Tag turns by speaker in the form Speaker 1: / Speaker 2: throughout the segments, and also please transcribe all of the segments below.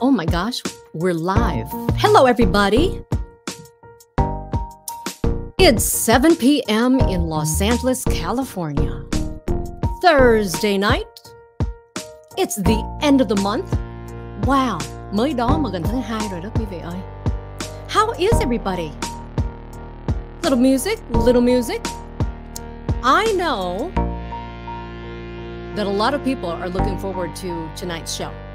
Speaker 1: Oh my gosh, we're live. Hello, everybody. It's 7 p.m. in Los Angeles, California. Thursday night. It's the end of the month. Wow, mới đó mà gần tháng 2 rồi quý vị ơi. How is everybody? Little music, little music. I know that a lot of people are looking forward to tonight's show.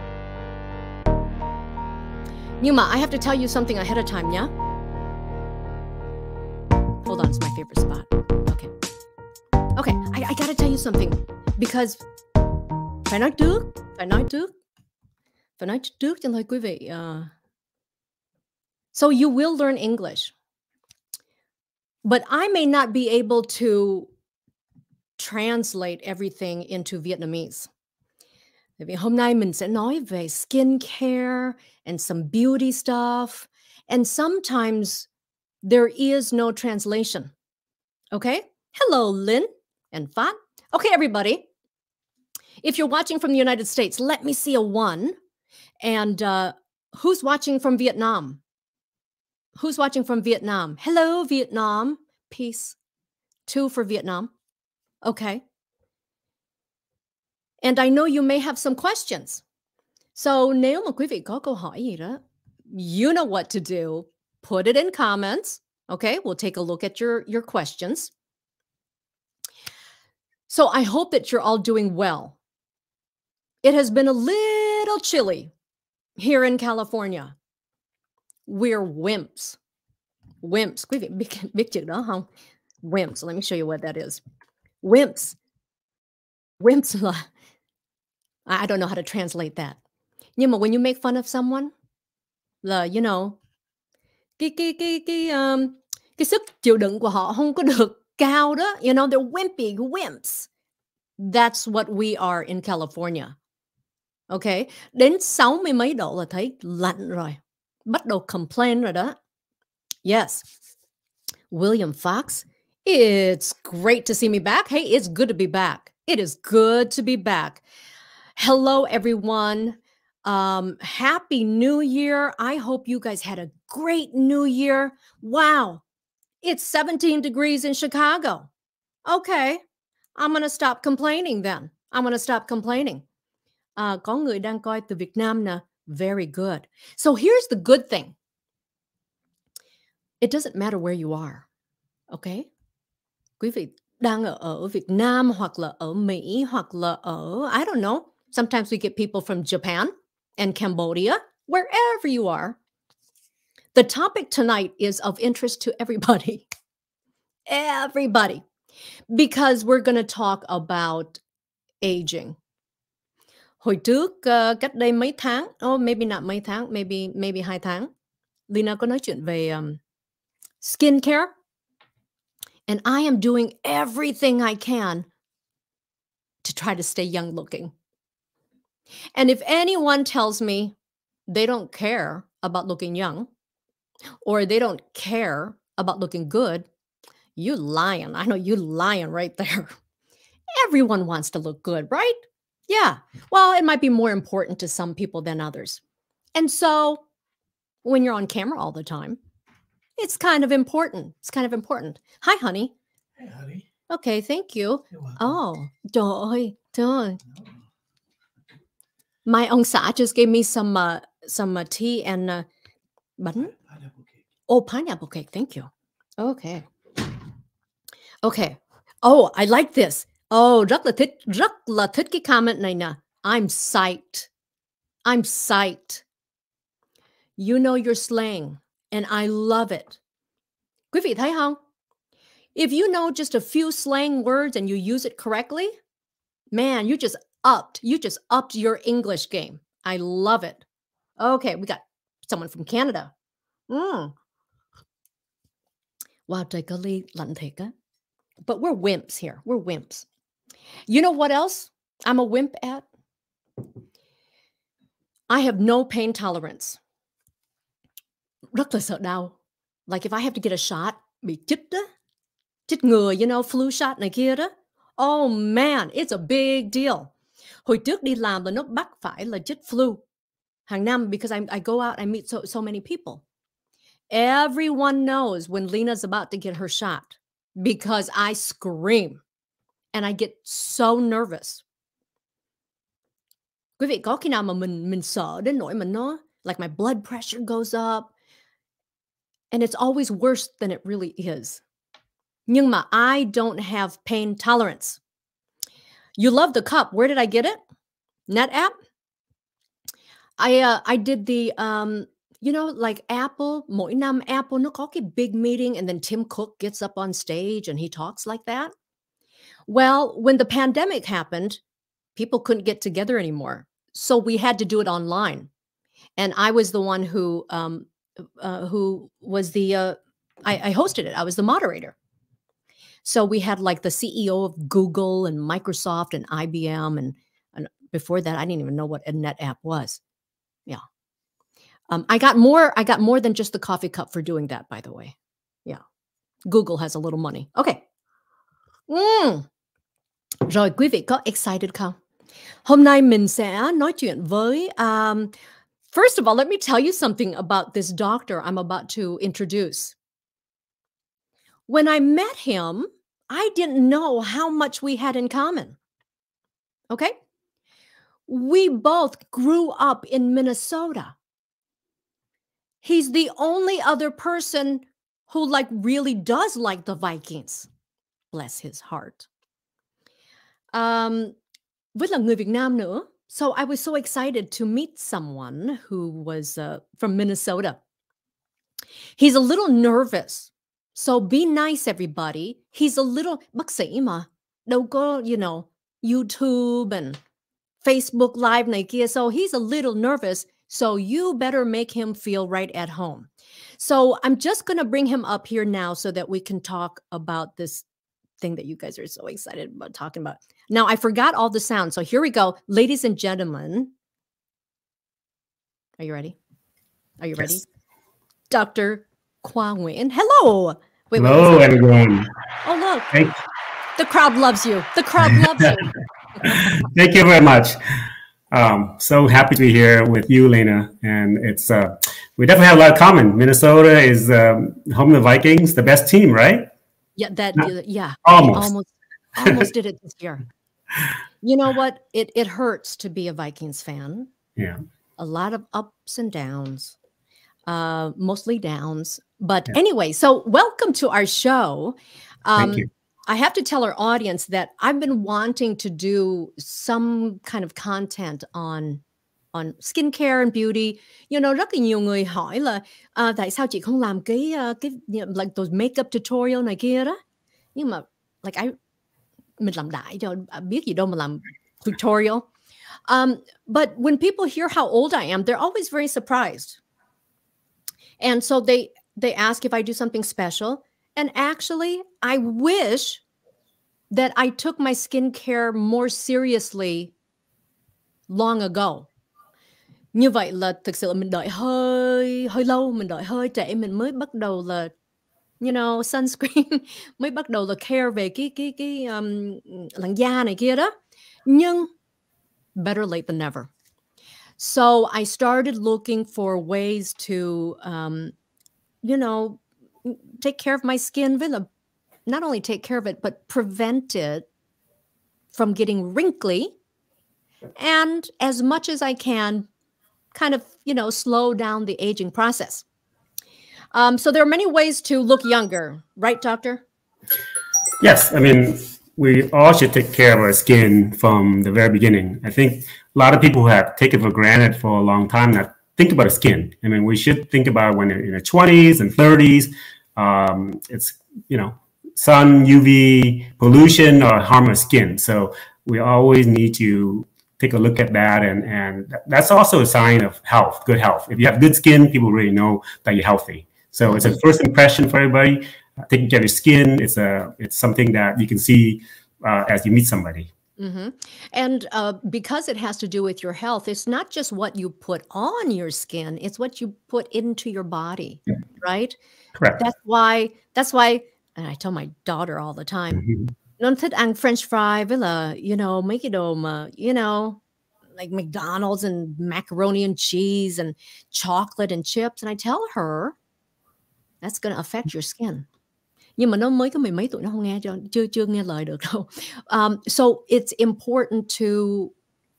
Speaker 1: Mà I have to tell you something ahead of time, yeah? Hold on, it's my favorite spot. Okay. Okay, I, I gotta tell you something because phải nói trước, phải nói trước, phải nói trước cho lời quý vị. Uh, so you will learn English, but I may not be able to translate everything into Vietnamese. Tại vì hôm nay mình sẽ nói về skincare and some beauty stuff. And sometimes there is no translation. Okay? Hello, Lynn and Fat. Okay, everybody. If you're watching from the United States, let me see a one. And uh, who's watching from Vietnam? Who's watching from Vietnam? Hello, Vietnam. Peace. Two for Vietnam. Okay. And I know you may have some questions. So nếu mà quý vị có câu hỏi gì đó, you know what to do. Put it in comments. Okay, we'll take a look at your, your questions. So I hope that you're all doing well. It has been a little chilly here in California. We're wimps. Wimps. Quý vị biết? Wimps. Let me show you what that is. Wimps. Wimps là I don't know how to translate that. Nhưng mà when you make fun of someone, là you know, cái cái cái cái um, cái sức chịu đựng của họ không có được cao đó. You know, they're wimpy, wimps. That's what we are in California. Okay, đến sáu mươi mấy độ là thấy lạnh rồi. Bắt đầu complain rồi đó. Yes. William Fox, it's great to see me back. Hey, it's good to be back. It is good to be back. Hello, everyone. Um, happy New Year. I hope you guys had a great New Year. Wow, it's 17 degrees in Chicago. Okay, I'm going to stop complaining then. I'm going to stop complaining. Uh, có người đang coi từ Việt Nam nè. Very good. So here's the good thing. It doesn't matter where you are. Okay? Quý vị đang ở, ở Việt Nam hoặc là ở Mỹ hoặc là ở I don't know. Sometimes we get people from Japan and Cambodia, wherever you are. The topic tonight is of interest to everybody. Everybody. Because we're going to talk about aging. Hồi trước uh, cách đây mấy tháng, oh maybe not mấy tháng, maybe maybe hai tháng, Leyna có nói chuyện về um, skincare. And I am doing everything I can to try to stay young looking. And if anyone tells me they don't care about looking young or they don't care about looking good, you lying. I know you lying right there. Everyone wants to look good, right? Yeah. Well, it might be more important to some people than others. And so when you're on camera all the time, it's kind of important. It's kind of important. Hi, honey.
Speaker 2: Hey, honey.
Speaker 1: Okay, thank you. Oh, ơi, trời ơi. My ông xã just gave me some uh, some uh, tea and uh, bánh.
Speaker 2: Pineapple cake.
Speaker 1: Oh, pineapple cake. Thank you. Okay. Okay. Oh, I like this. Oh, rất là thích, rất là thích cái comment này nè. I'm psyched. I'm psyched. You know your slang, and I love it. Quý vị thấy không? If you know just a few slang words and you use it correctly, man, you just upped. You just upped your English game. I love it. Okay, we got someone from Canada. Mm. But we're wimps here. We're wimps. You know what else I'm a wimp at? I have no pain tolerance. Là sợ đau. Like if I have to get a shot, bị chích đó, chích ngừa, you know, flu shot này. Oh man, it's a big deal. Hồi trước đi làm là nó bắt phải là chích flu. hàng năm because I, I go out, I meet so, so many people. Everyone knows when Lena's about to get her shot because I scream and I get so nervous. Quý vị có khi nào mà mình mình sợ đến nỗi mà nó like my blood pressure goes up and it's always worse than it really is. Nhưng mà I don't have pain tolerance. You love the cup. Where did I get it? NetApp. I uh, I did the um you know like Apple mỗi năm Apple nó cái big meeting and then Tim Cook gets up on stage and he talks like that. Well, when the pandemic happened, people couldn't get together anymore. So we had to do it online. And I was the one who um uh, who was the uh I, I hosted it. I was the moderator. So we had like the CEO of Google and Microsoft and IBM and, and before that I didn't even know what a NetApp was. Yeah. Um, I got more. I got more than just the coffee cup for doing that. By the way, yeah. Google has a little money. Okay. Mm. Rồi quý vị có excited không? Hôm nay mình sẽ nói chuyện với um, First of all, let me tell you something about this doctor I'm about to introduce. When I met him, I didn't know how much we had in common. Okay? We both grew up in Minnesota. He's the only other person who like really does like the Vikings. Bless his heart. Um, với là người Việt Nam nữa. So I was so excited to meet someone who was uh, from Minnesota. He's a little nervous. So be nice, everybody. He's a little, bác sĩ mà. Đâu có, you know, YouTube and Facebook Live này kia. So he's a little nervous. So you better make him feel right at home. So I'm just going to bring him up here now so that we can talk about this thing that you guys are so excited about talking about. Now, I forgot all the sound. So here we go. Ladies and gentlemen, are you ready? Are you yes. ready? Dr. Khoa Nguyen. Hello.
Speaker 2: Wait, Hello, wait, everyone.
Speaker 1: Oh, look. Thank the crowd loves you. The crowd loves you.
Speaker 2: Thank you very much. Um, so happy to be here with you, Leyna. And it's uh, we definitely have a lot in common. Minnesota is um, home of the Vikings, the best team, right?
Speaker 1: Yeah, that
Speaker 2: Not,
Speaker 1: yeah,
Speaker 2: almost
Speaker 1: almost almost did it this year. You know what? It it hurts to be a Vikings fan.
Speaker 2: Yeah,
Speaker 1: a lot of ups and downs, uh, mostly downs. But yeah. anyway, so welcome to our show.
Speaker 2: Um, Thank you.
Speaker 1: I have to tell our audience that I've been wanting to do some kind of content on on skincare and beauty. You know, rất là nhiều người hỏi là uh, tại sao chị không làm cái uh, cái you know, like those makeup tutorial này kia đó. Nhưng mà like I mình làm đại cho biết gì đâu mà làm tutorial. Um, but when people hear how old I am, they're always very surprised. And so they they ask if I do something special. And actually, I wish that I took my skincare more seriously long ago. Như vậy là thực sự mình đợi hơi hơi lâu, mình đợi hơi trễ mình mới bắt đầu là you know sunscreen mới bắt đầu là care về cái cái cái um, làn da này kia đó. Nhưng better late than never. So I started looking for ways to um, you know take care of my skin not only take care of it, but prevent it from getting wrinkly. And as much as I can, kind of, you know, slow down the aging process. Um, so there are many ways to look younger, right, doctor?
Speaker 2: Yes. I mean, we all should take care of our skin from the very beginning. I think a lot of people have taken for granted for a long time that think about skin. I mean, we should think about when they're in the 20s and 30s. Um, it's, you know, sun, UV, pollution, or harm our skin. So we always need to take a look at that. And, and that's also a sign of health, good health. If you have good skin, people really know that you're healthy. So it's a first impression for everybody. taking care of your skin, it's, a, it's something that you can see uh, as you meet somebody.
Speaker 1: Mm-hmm. And uh, because it has to do with your health, it's not just what you put on your skin; it's what you put into your body, yeah. right?
Speaker 2: Correct.
Speaker 1: That's why. That's why and I tell my daughter all the time, non thích ăn French fry villa, you know, mấy cái đồ you know, like McDonald's and macaroni and cheese and chocolate and chips. And I tell her that's going to affect your skin. Nhưng mà nó mới có mười mấy tuổi nó không nghe cho chưa chưa nghe lời được đâu. Um, so it's important to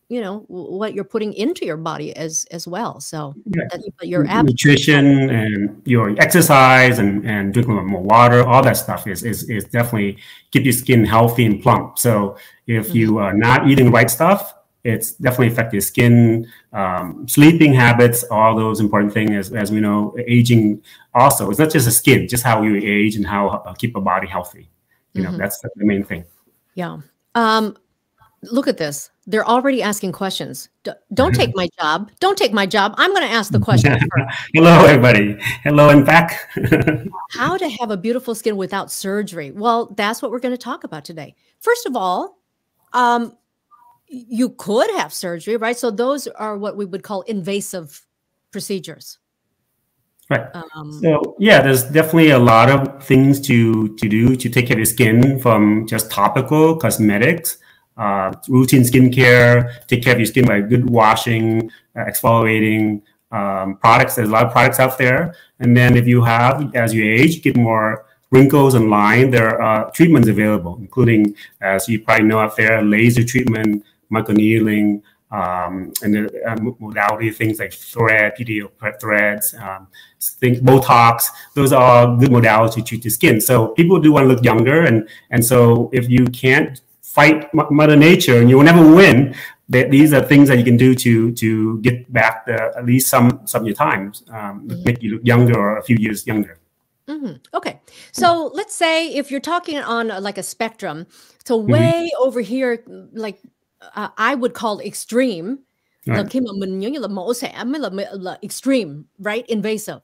Speaker 1: you know what you're putting into your body as as well. So
Speaker 2: Yeah.
Speaker 1: that, but your
Speaker 2: nutrition and your exercise and, and drinking more water, all that stuff is, is, is definitely keep your skin healthy and plump. So if you are not eating the right stuff, it's definitely affect your skin, um, sleeping habits, all those important things. As, as we know, aging also, it's not just the skin, just how you age and how uh, keep a body healthy. You know,
Speaker 1: Mhm.
Speaker 2: that's the main thing.
Speaker 1: Yeah. Um, look at this. They're already asking questions. D- don't take my job. Don't take my job. I'm going to ask the question.
Speaker 2: Hello, everybody. Hello, and back.
Speaker 1: How to have a beautiful skin without surgery? Well, that's what we're going to talk about today. First of all, um, you could have surgery, right? So those are what we would call invasive procedures.
Speaker 2: right.
Speaker 1: Um,
Speaker 2: So yeah, there's definitely a lot of things to to do to take care of your skin from just topical cosmetics, uh, routine skincare, take care of your skin by good washing, uh, exfoliating um, products. There's a lot of products out there, and then if you have as you age, get more wrinkles and line, there are treatments available, including as you probably know out there, laser treatment, microneedling. Um, and the uh, modality things like thread, PDO threads, um, things, Botox, those are all good modalities to treat the skin. So people do want to look younger, and and so if you can't fight Mother Nature and you will never win, that these are things that you can do to to get back the, at least some some of your time, um, make you look younger or a few years younger.
Speaker 1: Mhm. Okay. So let's say if you're talking on uh, like a spectrum, so
Speaker 2: Mm-hmm.
Speaker 1: way over here, like uh, I would call extreme. Là
Speaker 2: Right.
Speaker 1: khi mà mình nhớ như là mẫu xẻ mới là, là extreme, right? Invasive.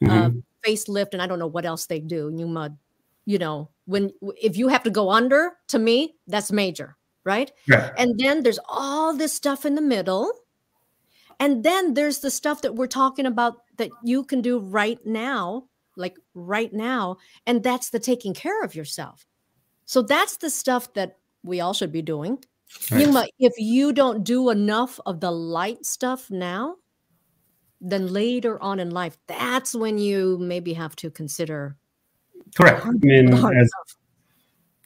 Speaker 2: Mhm.
Speaker 1: Uh, facelift, and I don't know what else they do. Nhưng mà, you know, when if you have to go under, to me, that's major, right?
Speaker 2: Yeah.
Speaker 1: And then there's all this stuff in the middle. And then there's the stuff that we're talking about that you can do right now, like right now. And that's the taking care of yourself. So that's the stuff that we all should be doing. Nhưng mà if you don't do enough of the light stuff now, then later on in life, that's when you maybe have to consider
Speaker 2: Correct. I mean, as.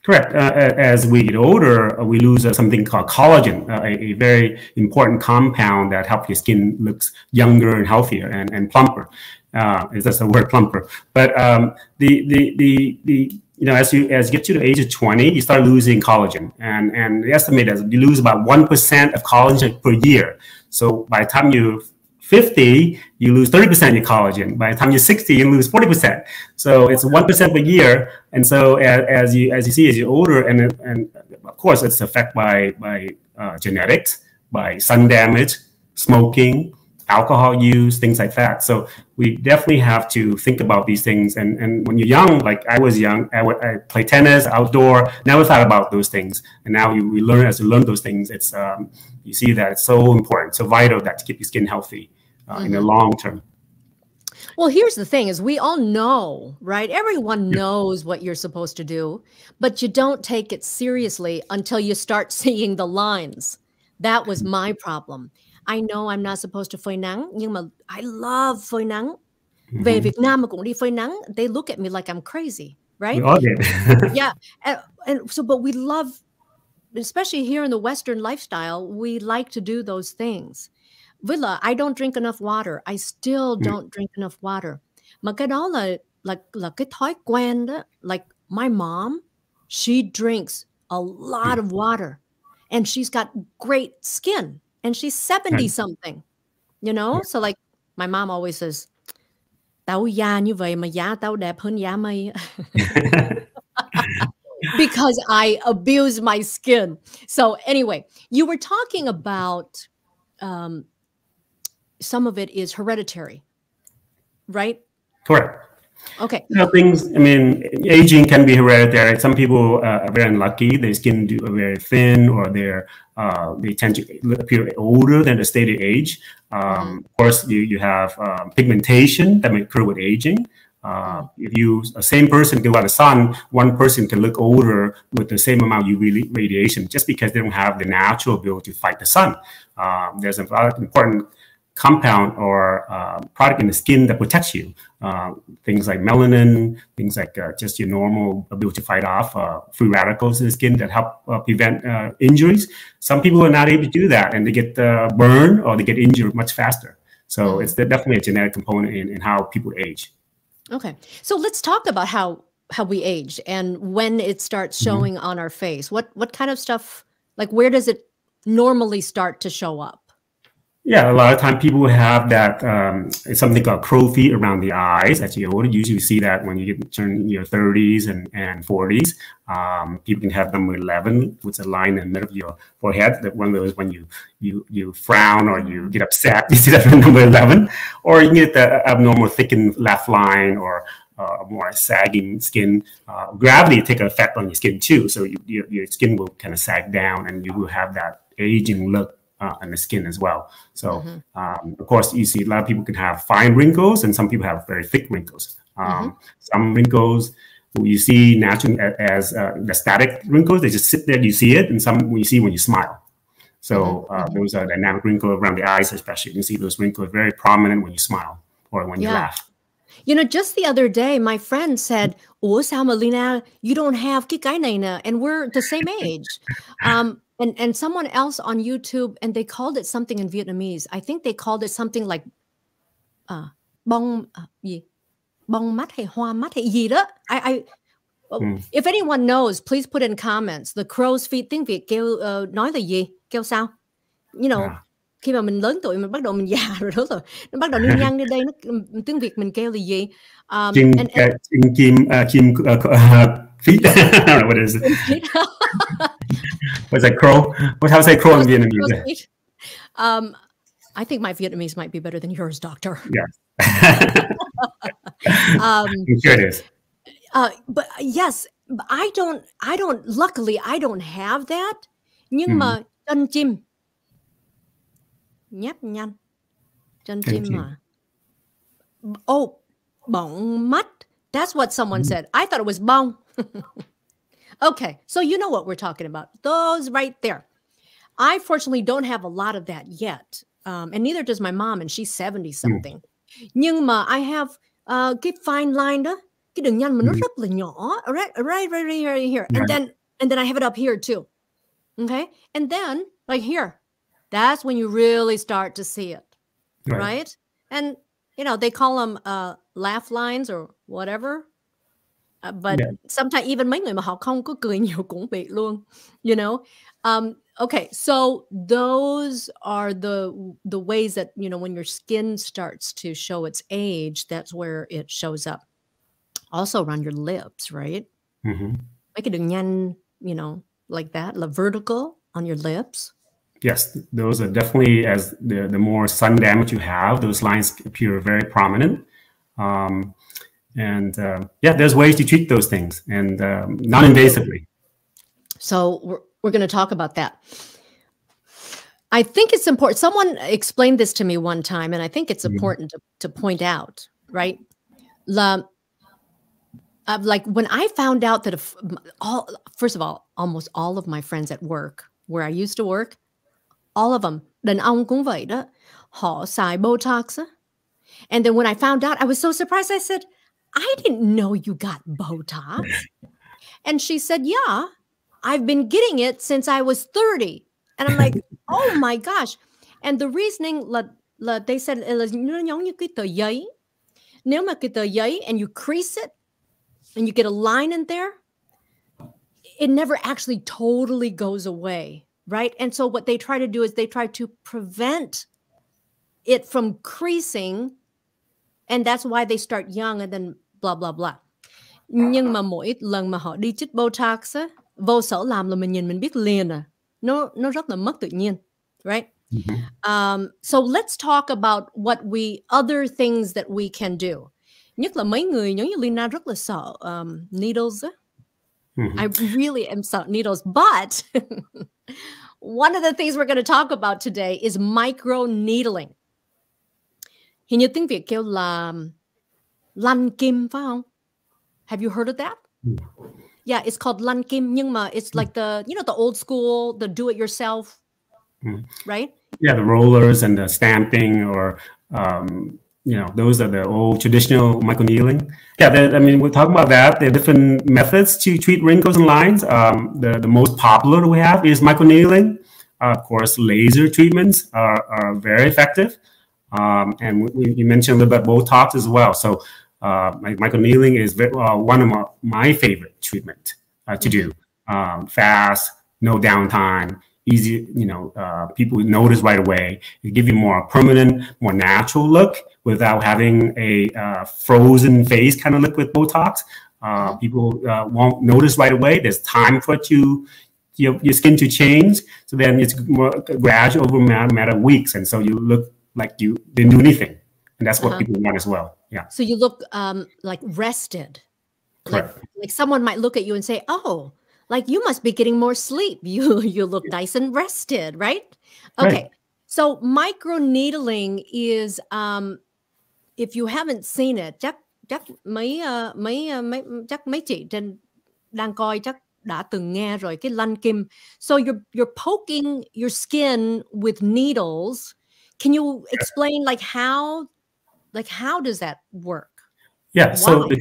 Speaker 2: Correct. Uh, as we get older, uh, we lose uh, something called collagen, uh, a, a very important compound that helps your skin looks younger and healthier and, and plumper. Uh, is that's the word plumper? But um, the, the the the you know as you as you get to the age of twenty, you start losing collagen, and and the estimate is you lose about one percent of collagen per year. So by the time you're 50, you lose 30% of your collagen. By the time you're 60, you lose 40%. So it's 1% per year. And so as, as you as you see, as you're older, and and of course it's affected by by uh, genetics, by sun damage, smoking, alcohol use, things like that. So we definitely have to think about these things. And and when you're young, like I was young, I would I play tennis, outdoor, never thought about those things. And now you, we learn as you learn those things, it's um, you see that it's so important, so vital that to keep your skin healthy uh, in the long term.
Speaker 1: Well, here's the thing is we all know, right? Everyone knows what you're supposed to do, but you don't take it seriously until you start seeing the lines. That was my problem. I know I'm not supposed to phơi nắng, nhưng mà I love phơi nắng. Mm-hmm. Về Việt Nam mà cũng đi phơi nắng, they look at me like I'm crazy, right?
Speaker 2: We all did.
Speaker 1: yeah and, and so but we love especially here in the western lifestyle we like to do those things Villa, I don't drink enough water. I still mm. don't drink enough water. Mà cái đó là là là cái thói quen đó. Like my mom, she drinks a lot mm. of water and she's got great skin and she's 70
Speaker 2: Right.
Speaker 1: something. You know? So like my mom always says, tao da như vậy mà da tao đẹp hơn da mày. because I abuse my skin. So anyway, you were talking about um, some of it is hereditary, right?
Speaker 2: Correct.
Speaker 1: Okay.
Speaker 2: You know, things. I mean, aging can be hereditary. Some people uh, are very unlucky; their skin do are very thin, or they're uh, they tend to appear older than the stated age. Um, Of course, you you have um, pigmentation that may occur with aging. Uh, mm. If you a same person go out the sun, one person can look older with the same amount of UV radiation just because they don't have the natural ability to fight the sun. Uh, there's an important compound or uh, product in the skin that protects you. Uh, things like melanin, things like uh, just your normal ability to fight off uh, free radicals in the skin that help uh, prevent uh, injuries. Some people are not able to do that and they get burned or they get injured much faster. So mm-hmm. it's definitely a genetic component in, in how people age.
Speaker 1: Okay. So let's talk about how how we age and when it starts mm-hmm. showing mm-hmm. on our face. What what kind of stuff like where does it normally start to show up?
Speaker 2: Yeah, a lot of time people have that um, something called crow feet around the eyes as you older. Usually, see that when you get turn your 30s and, and 40s. Um, people can have number 11, which is a line in the middle of your forehead. That one of those when you you you frown or you get upset, you see that number 11. Or you get the abnormal thickened left line or uh, more sagging skin. Uh, gravity take an effect on your skin too, so you, your, your skin will kind of sag down, and you will have that aging look uh, on the skin as well. So, mm-hmm. um, of course, you see a lot of people can have fine wrinkles, and some people have very thick wrinkles. Um, mm-hmm. Some wrinkles you see naturally as uh, the static wrinkles, they just sit there, you see it, and some we see when you smile. So mm-hmm. uh, those are dynamic wrinkles around the eyes, especially. You can see those wrinkles very prominent when you smile or when yeah. you laugh.
Speaker 1: You know, just the other day, my friend said, "Oh, Salmalina, you don't have kikainaina, and we're the same age." Um, and and someone else on YouTube and they called it something in Vietnamese. I think they called it something like uh bong uh, gì bong mắt hay hoa mắt hay gì đó. I I mm. if anyone knows, please put in comments. The crow's feet tiếng Việt kêu uh, nói là gì? Kêu sao? You know, à. khi mà mình lớn tuổi mình bắt đầu mình già rồi đó rồi nó bắt đầu nó nhăn lên đây nó tiếng Việt mình kêu là gì?
Speaker 2: Um, chim, and, and, uh, chim uh, chim uh, feet. I don't know what it is. What's that crow? What how to say crow in Vietnamese?
Speaker 1: Um, I think my Vietnamese might be better than yours, doctor.
Speaker 2: Yeah. um, I'm sure it is.
Speaker 1: Uh, but yes, I don't. I don't. Luckily, I don't have that. Nhưng hmm. mà chân chim, nhấp nhanh, chân chim mà. Oh, bóng mắt. That's what someone mm. said. I thought it was bong. Okay, so you know what we're talking about. Those right there. I fortunately don't have a lot of that yet. Um, and neither does my mom, and she's 70 something. Mm. Nhưng mà I have uh, cái fine line đó, cái đường nhăn mà nó rất là nhỏ, right, right, right, right, right here. And then and then I have it up here too. Okay? And then like here, that's when you really start to see it. Right? right? And you know, they call them uh, laugh lines or whatever. Uh, but yeah. sometimes even mấy người mà họ không có cười nhiều cũng bị luôn, you know. Um, okay, so those are the the ways that you know when your skin starts to show its age, that's where it shows up. Also around your lips, right? Mm-hmm. Make it nhăn, you know, like that, the vertical on your lips.
Speaker 2: Yes, those are definitely as the the more sun damage you have, those lines appear very prominent. Um, and uh, yeah, there's ways to treat those things and um, non-invasively.
Speaker 1: So we're, we're going to talk about that. I think it's important. Someone explained this to me one time, and I think it's mm-hmm. important mm-hmm. to, to point out, right? La, uh, like when I found out that if all, first of all, almost all of my friends at work, where I used to work, all of them, đàn ông cũng vậy đó, họ xài Botox. And then when I found out, I was so surprised. I said, I didn't know you got Botox. and she said, Yeah, I've been getting it since I was 30. And I'm like, Oh my gosh. And the reasoning là, là they said là nó giống như cái tờ giấy. Nếu mà cái tờ giấy and you crease it and you get a line in there, it never actually totally goes away. Right. And so what they try to do is they try to prevent it from creasing. And that's why they start young and then blah blah blah. Nhưng mà mỗi lần mà họ đi chích Botox á, vô sở làm là mình nhìn mình biết liền à. Nó nó rất là mất tự nhiên right? Mm-hmm. um, so let's talk about what we other things that we can do. Nhất là mấy người giống như Lina rất là sợ um, needles á. Mm-hmm. I really am sợ needles but one of the things we're going to talk about today is micro needling hình như tiếng Việt kêu là lăn kim phải không? Have you heard of that? Mm. Yeah, it's called lăn kim nhưng mà it's like the you know the old school, the do it yourself, mm. right?
Speaker 2: Yeah, the rollers and the stamping or um, you know those are the old traditional microneedling. Yeah, I mean we're talking about that. There are different methods to treat wrinkles and lines. Um, the the most popular we have is microneedling. Uh, of course, laser treatments are, are very effective. Um, and we, you mentioned a little bit Botox as well. So uh, microneedling is uh, one of my, my favorite treatment uh, to do. Um, fast, no downtime, easy. You know, uh, people notice right away. It give you more permanent, more natural look without having a uh, frozen face kind of look with Botox. Uh, mm-hmm. people won't notice right away. There's time for it to your, your skin to change. So then it's more gradual over a matter of weeks, and so you look like you didn't do anything, and that's what uh-huh. people want as well. Yeah.
Speaker 1: So you look um, like rested.
Speaker 2: Correct.
Speaker 1: Like, like someone might look at you and say, "Oh, like you must be getting more sleep. You you look nice and rested, right?" Okay. Right. So micro needling is um, if you haven't seen it, chắc chắc mấy uh, mấy uh, mấy chắc mấy chị trên đang coi chắc đã từng nghe rồi cái lăn kim. So you're you're poking your skin with needles. Can you explain like how like how does that work?
Speaker 2: Yeah. Why? So the,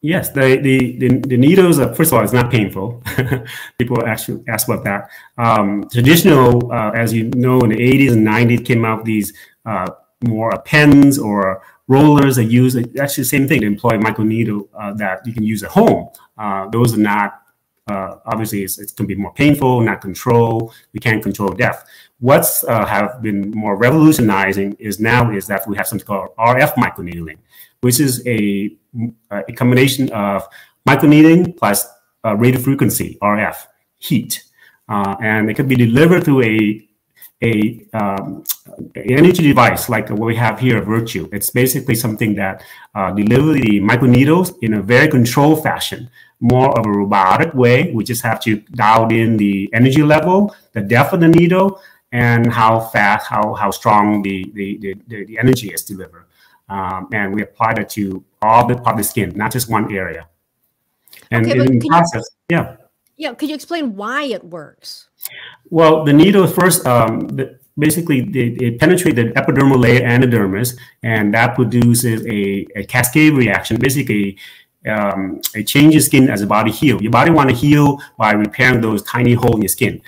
Speaker 2: yes, the, the the the needles. Are, first of all, it's not painful. People actually ask about that. Um, traditional, uh, as you know, in the 80s and 90s, came out these uh, more pens or rollers that use actually the same thing. They employ microneedle uh, that you can use at home. Uh, those are not uh, obviously it's, it's going to be more painful, not control. We can't control death. What's uh, have been more revolutionizing is now is that we have something called RF microneedling, which is a, a combination of microneedling plus uh, radio frequency RF heat, uh, and it can be delivered through a a um, energy device like what we have here Virtue. It's basically something that uh, delivers the microneedles in a very controlled fashion more of a robotic way. We just have to dial in the energy level, the depth of the needle, and how fast, how how strong the the, the, the energy is delivered. Um, and we apply that to all the part of the skin, not just one area. And okay, in the process, yeah.
Speaker 1: Yeah, could you explain why it works?
Speaker 2: Well, the needle first, um, the, basically it, it penetrates the epidermal layer and the dermis, and that produces a, a cascade reaction. Basically, um, it changes skin as the body heal. Your body want to heal by repairing those tiny holes in your skin.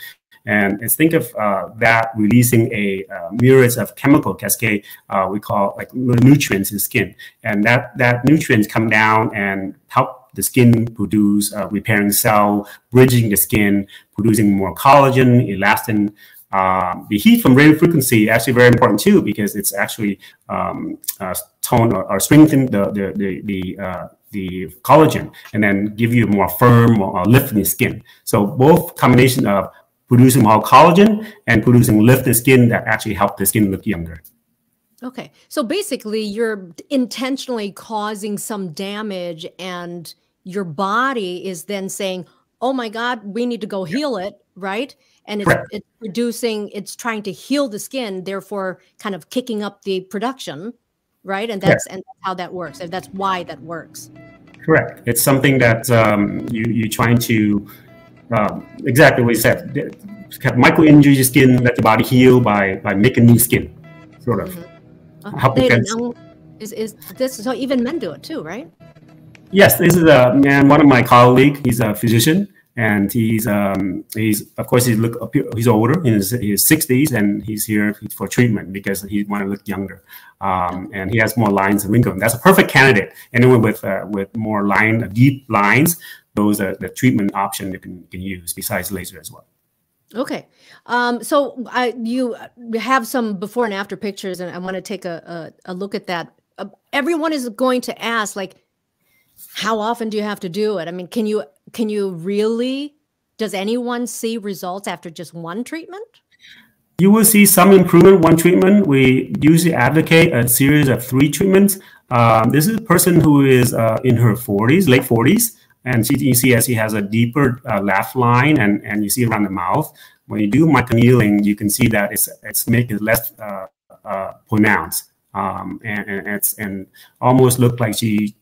Speaker 2: And let's think of uh, that releasing a uh, myriads of chemical cascade uh, we call like nutrients in skin, and that that nutrients come down and help the skin produce uh, repairing cell, bridging the skin, producing more collagen, elastin. Um, the heat from radio frequency actually very important too because it's actually um, uh, tone or, or strengthen the the the, the uh, the collagen and then give you more firm or lifting skin. So both combination of producing more collagen and producing lifted skin that actually help the skin look younger.
Speaker 1: Okay. So basically you're intentionally causing some damage and your body is then saying, "Oh my god, we need to go heal it," right? And it's, it's producing it's trying to heal the skin, therefore kind of kicking up the production right? And that's and that's how that works. And that's why that works.
Speaker 2: Correct. It's something that um, you you're trying to um, exactly what you said. Have micro injury your skin, let the body heal by by making new skin, sort of.
Speaker 1: Mm-hmm. Uh, is is this so? Even men do it too, right?
Speaker 2: Yes, this is a man. One of my colleague. He's a physician and he's um, he's of course he's look he's older in his, his 60s and he's here for treatment because he want to look younger um, and he has more lines and wrinkles. That's a perfect candidate. Anyone with uh, with more line deep lines, those are the treatment option you can, can use besides laser as well.
Speaker 1: Okay, um, so I you have some before and after pictures, and I want to take a, a, a look at that. Uh, everyone is going to ask like how often do you have to do it? I mean, can you can you really does anyone see results after just one treatment?
Speaker 2: You will see some improvement one treatment. We usually advocate a series of three treatments. Um, this is a person who is uh, in her 40s, late 40s, and she, you see as he has a deeper uh, laugh line, and, and you see around the mouth. When you do microneedling, you can see that it's it's making it less uh, uh, pronounced, um, and, and, it's and almost look like she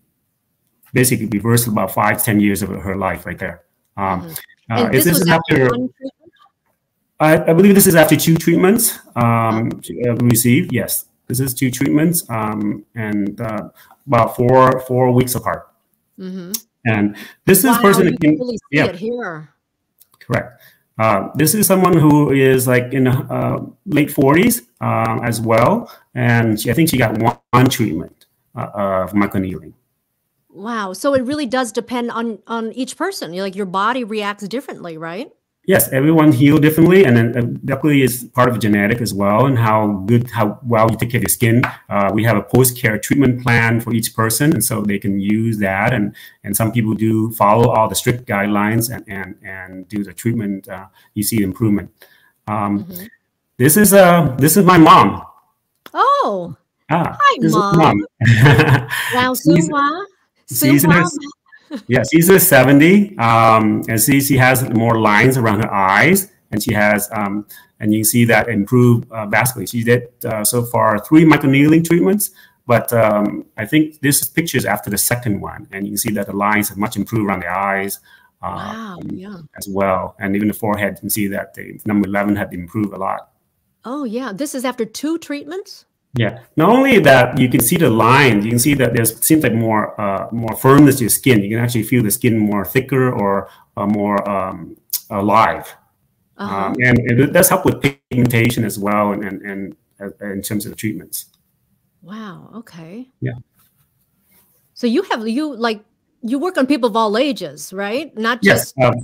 Speaker 2: basically reversed about five ten years of her life right there. Um,
Speaker 1: Mhm.
Speaker 2: uh, is
Speaker 1: this
Speaker 2: this after?
Speaker 1: after?
Speaker 2: I, I believe this is after two treatments um, uh, received. Yes, this is two treatments um, and uh, about four four weeks apart.
Speaker 1: Mhm.
Speaker 2: And this is
Speaker 1: Wow,
Speaker 2: person that
Speaker 1: can
Speaker 2: came,
Speaker 1: really see
Speaker 2: yeah.
Speaker 1: it here.
Speaker 2: correct. Uh, this is someone who is like in uh, late forties um, as well, and she, I think she got one, one treatment uh, of microneedling.
Speaker 1: Wow. So it really does depend on on each person. You're like your body reacts differently, right?
Speaker 2: Yes, everyone heal differently, and then uh, definitely is part of genetic as well, and how good, how well you take care of your skin. Uh, we have a post-care treatment plan for each person, and so they can use that. And and some people do follow all the strict guidelines and and and do the treatment. Uh, you see improvement. Um,
Speaker 1: Mhm.
Speaker 2: This is uh this is my mom.
Speaker 1: Oh,
Speaker 2: Ah,
Speaker 1: Hi,
Speaker 2: is
Speaker 1: Mom. wow.
Speaker 2: She's-
Speaker 1: Suwa.
Speaker 2: she's in her
Speaker 1: Suwa.
Speaker 2: yeah, she's a 70. Um, and see, she has more lines around her eyes, and she has, um, and you can see that improved uh, vascularly. She did uh, so far three microneedling treatments, but um, I think this picture is pictures after the second one, and you can see that the lines have much improved around the eyes. Uh,
Speaker 1: Wow. Yeah.
Speaker 2: As well, and even the forehead, you can see that the number 11 had improved a lot.
Speaker 1: Oh, yeah. This is after two treatments.
Speaker 2: Yeah. Not only that, you can see the lines. You can see that there's seems like more uh, more firmness to your skin. You can actually feel the skin more thicker or uh, more um, alive,
Speaker 1: Uh-huh.
Speaker 2: um, and it does help with pigmentation as well, and and, and uh, in terms of the treatments.
Speaker 1: wow. Okay.
Speaker 2: Yeah.
Speaker 1: So you have you like you work on people of all ages, right? Not
Speaker 2: Yes.
Speaker 1: just
Speaker 2: Um,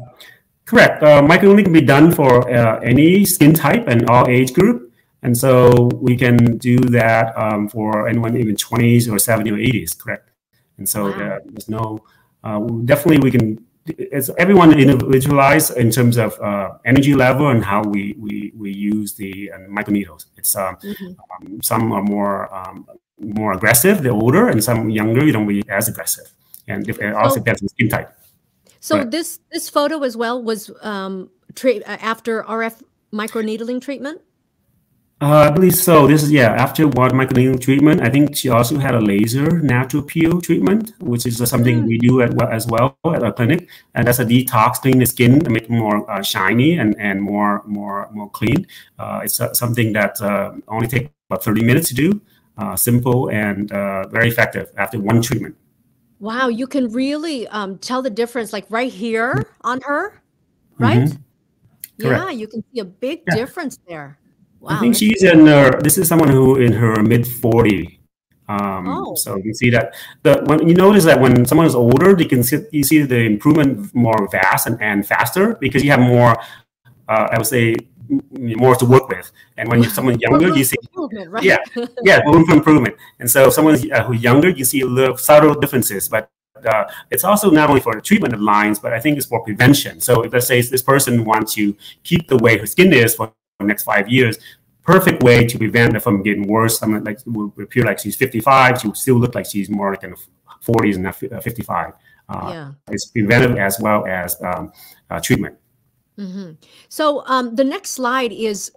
Speaker 2: correct. Uh, microneedling can be done for uh, any skin type and all age group. And so we can do that um, for anyone even 20s or 70 or 80s, correct? And so
Speaker 1: Wow.
Speaker 2: there- there's no, uh, definitely we can, it's everyone individualized in terms of uh, energy level and how we, we, we use the uh, microneedles. It's um,
Speaker 1: Mhm.
Speaker 2: um, some are more um, more aggressive, the older, and some younger, you don't be as aggressive. And if, it also
Speaker 1: So-
Speaker 2: depends on skin type.
Speaker 1: So
Speaker 2: Right.
Speaker 1: this this photo as well was um uh, after RF microneedling treatment.
Speaker 2: Uh, I believe so. This is yeah. After one microneedling treatment, I think she also had a laser natural peel treatment, which is uh, something
Speaker 1: Mm.
Speaker 2: we do at, as well at our clinic, and that's a detox, clean the skin, and make it more uh, shiny and, and more more more clean. Uh, it's uh, something that uh, only take about thirty minutes to do. Uh, simple and uh, very effective after one treatment.
Speaker 1: Wow, you can really um, tell the difference, like right here on her, right?
Speaker 2: Mhm.
Speaker 1: Yeah, you can see a big
Speaker 2: Yeah.
Speaker 1: difference there. Wow,
Speaker 2: I think she's in her. This is someone who in her mid forty. Um,
Speaker 1: Oh.
Speaker 2: So you can see that the when you notice that when someone is older, you can see you see the improvement more vast and, and faster because you have more. Uh, I would say more to work with, and when you're someone younger, you see
Speaker 1: improvement, right?
Speaker 2: Yeah. yeah room for improvement. And so someone uh, who's younger, you see a little subtle differences, but. Uh, it's also not only for the treatment of lines, but I think it's for prevention. So if let's say this person wants to keep the way her skin is for next five years, perfect way to prevent it from getting worse. Someone like will appear like she's 55, she will still look like she's more like in the 40s and not uh, 55. Uh,
Speaker 1: yeah.
Speaker 2: It's preventive as well as um, uh, treatment.
Speaker 1: hmm So um, the next slide is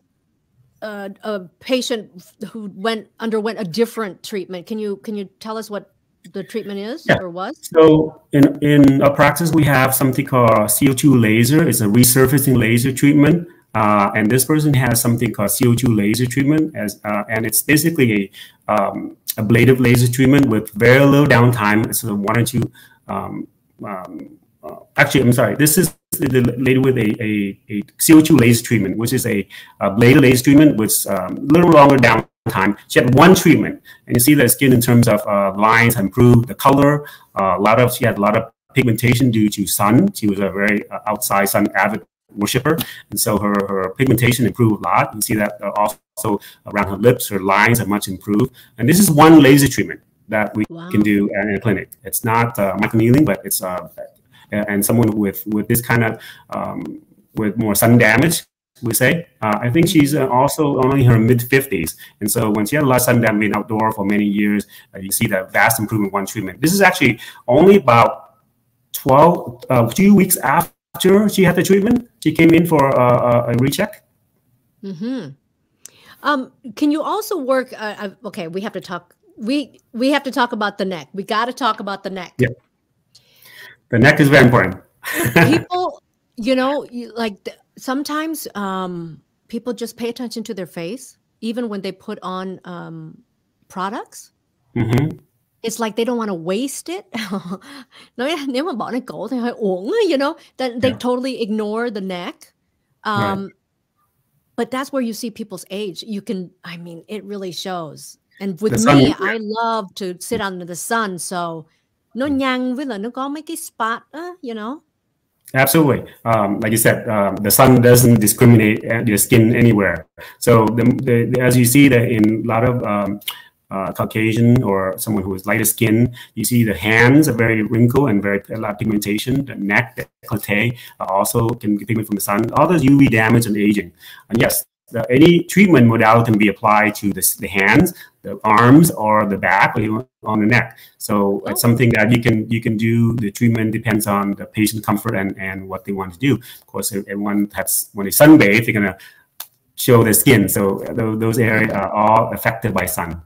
Speaker 1: uh, a patient who went underwent a different treatment. Can you can you tell us what the treatment is
Speaker 2: Yeah.
Speaker 1: or was?
Speaker 2: So in, in our practice, we have something called CO2 laser. It's a resurfacing laser treatment. Uh, and this person has something called CO2 laser treatment, as uh, and it's basically a um, ablative laser treatment with very low downtime. It's a one or two. Um, um, uh, actually, I'm sorry. This is the lady with a, a, a CO2 laser treatment, which is a, a ablative laser treatment with a um, little longer downtime. She had one treatment, and you see the skin in terms of uh, lines improved, the color. Uh, a lot of she had a lot of pigmentation due to sun. She was a very uh, outside sun avid worshiper, and so her, her pigmentation improved a lot. You see that also around her lips, her lines are much improved. And this is one laser treatment that we
Speaker 1: Wow.
Speaker 2: can do in a clinic. It's not uh, microneedling, but it's uh, and someone with with this kind of um, with more sun damage we say. Uh, I think she's uh, also only in her mid 50s. And so when she had a lot of sun damage outdoor for many years, uh, you see that vast improvement one treatment. This is actually only about 12, uh, few weeks after she had the treatment. She came in for a, a recheck.
Speaker 1: hmm Um, can you also work? Uh, uh, okay, we have to talk. We we have to talk about the neck. We got to talk about the neck.
Speaker 2: Yeah. The neck is very important.
Speaker 1: people, you know, like sometimes um, people just pay attention to their face, even when they put on um, products.
Speaker 2: Mm-hmm.
Speaker 1: It's like they don't want to waste it. nếu mà bỏ cổ thì hơi uổng, you know, that they yeah. totally ignore the neck. Um, right. But that's where you see people's age. You can, I mean, it really shows. And with me, I love to sit under the sun. So nó nhăn với là nó có mấy cái spot, uh, you know.
Speaker 2: Absolutely. Um, like you said, um, the sun doesn't discriminate your skin anywhere. So the, the, as you see that in a lot of um, uh, Caucasian or someone who is lighter skin, you see the hands are very wrinkled and very a lot of pigmentation. The neck, the décolleté also can get pigment from the sun. All the UV damage and aging. And yes, the, any treatment modality can be applied to the, the hands, the arms, or the back, or even on the neck. So oh. it's something that you can you can do. The treatment depends on the patient comfort and and what they want to do. Of course, everyone has when they sunbathe, they're gonna show their skin. So those areas are all affected by sun.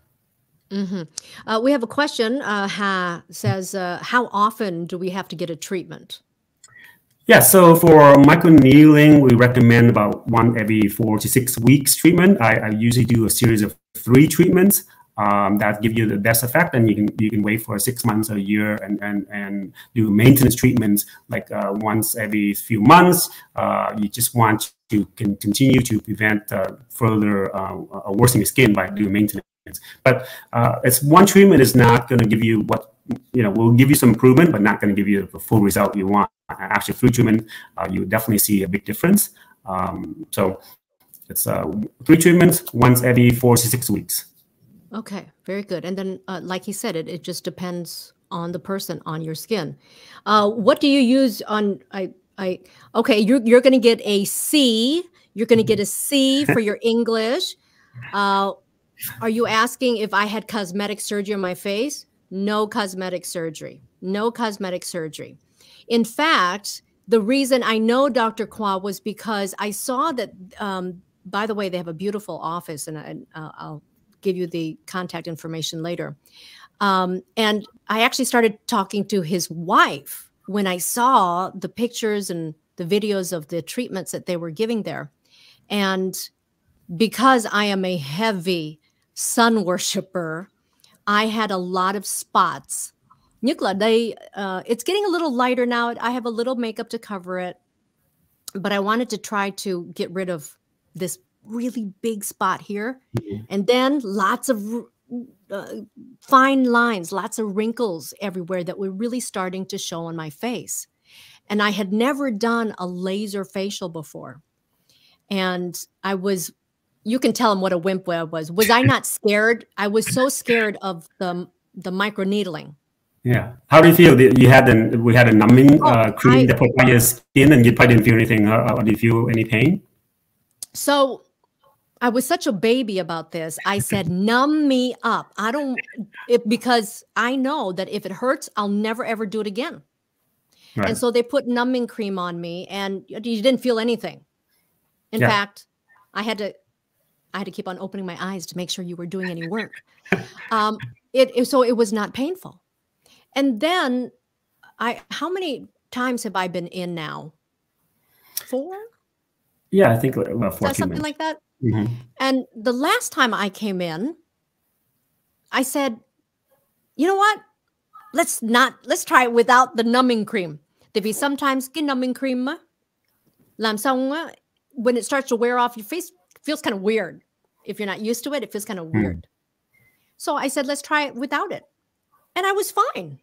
Speaker 1: Mm-hmm. Uh, we have a question. Uh, ha says, uh, "How often do we have to get a treatment?"
Speaker 2: Yeah, so for microneedling, we recommend about one every four to six weeks treatment. I, I usually do a series of three treatments um, that give you the best effect, and you can you can wait for six months or a year and and and do maintenance treatments like uh, once every few months. Uh, you just want to can continue to prevent uh, further uh, worsening skin by doing maintenance. But uh, it's one treatment is not going to give you what you know will give you some improvement, but not going to give you the full result you want. Actually, three treatment, uh, you definitely see a big difference. Um, so it's uh, three treatments once every four to six weeks.
Speaker 1: Okay, very good. And then, uh, like he said, it it just depends on the person, on your skin. Uh, what do you use on? I I okay. You're you're going to get a C. You're going to get a C for your English. Uh, are you asking if I had cosmetic surgery on my face? No cosmetic surgery. No cosmetic surgery. In fact, the reason I know Dr. Khoa was because I saw that. Um, by the way, they have a beautiful office, and I, uh, I'll give you the contact information later. Um, and I actually started talking to his wife when I saw the pictures and the videos of the treatments that they were giving there. And because I am a heavy sun worshiper, I had a lot of spots. Nikla, they uh, it's getting a little lighter now. I have a little makeup to cover it, but I wanted to try to get rid of this really big spot here, mm-hmm. and then lots of uh, fine lines, lots of wrinkles everywhere that were really starting to show on my face. And I had never done a laser facial before. And I was you can tell him what a wimp I was. Was I not scared? I was so scared of the the micro needling.
Speaker 2: Yeah. How do you feel? You had an we had a numbing oh, uh, cream I, that put on your skin, and you probably didn't feel anything. Uh, did you feel any pain?
Speaker 1: So I was such a baby about this. I said, numb me up. I don't, it, because I know that if it hurts, I'll never ever do it again. Right. And so they put numbing cream on me, and you didn't feel anything. In yeah. fact, I had to I had to keep on opening my eyes to make sure you were doing any work. Um, it, it, so it was not painful. And then I how many times have I been in now? Four?
Speaker 2: Yeah, I think about four.
Speaker 1: Something minutes. like that. Mm-hmm. And the last time I came in, I said, you know what? Let's not let's try it without the numbing cream. Tại vì sometimes cái numbing cream á, làm xong á, when it starts to wear off your face, feels kind of weird. If you're not used to it, it feels kind of mm. weird. So I said, let's try it without it. And I was fine.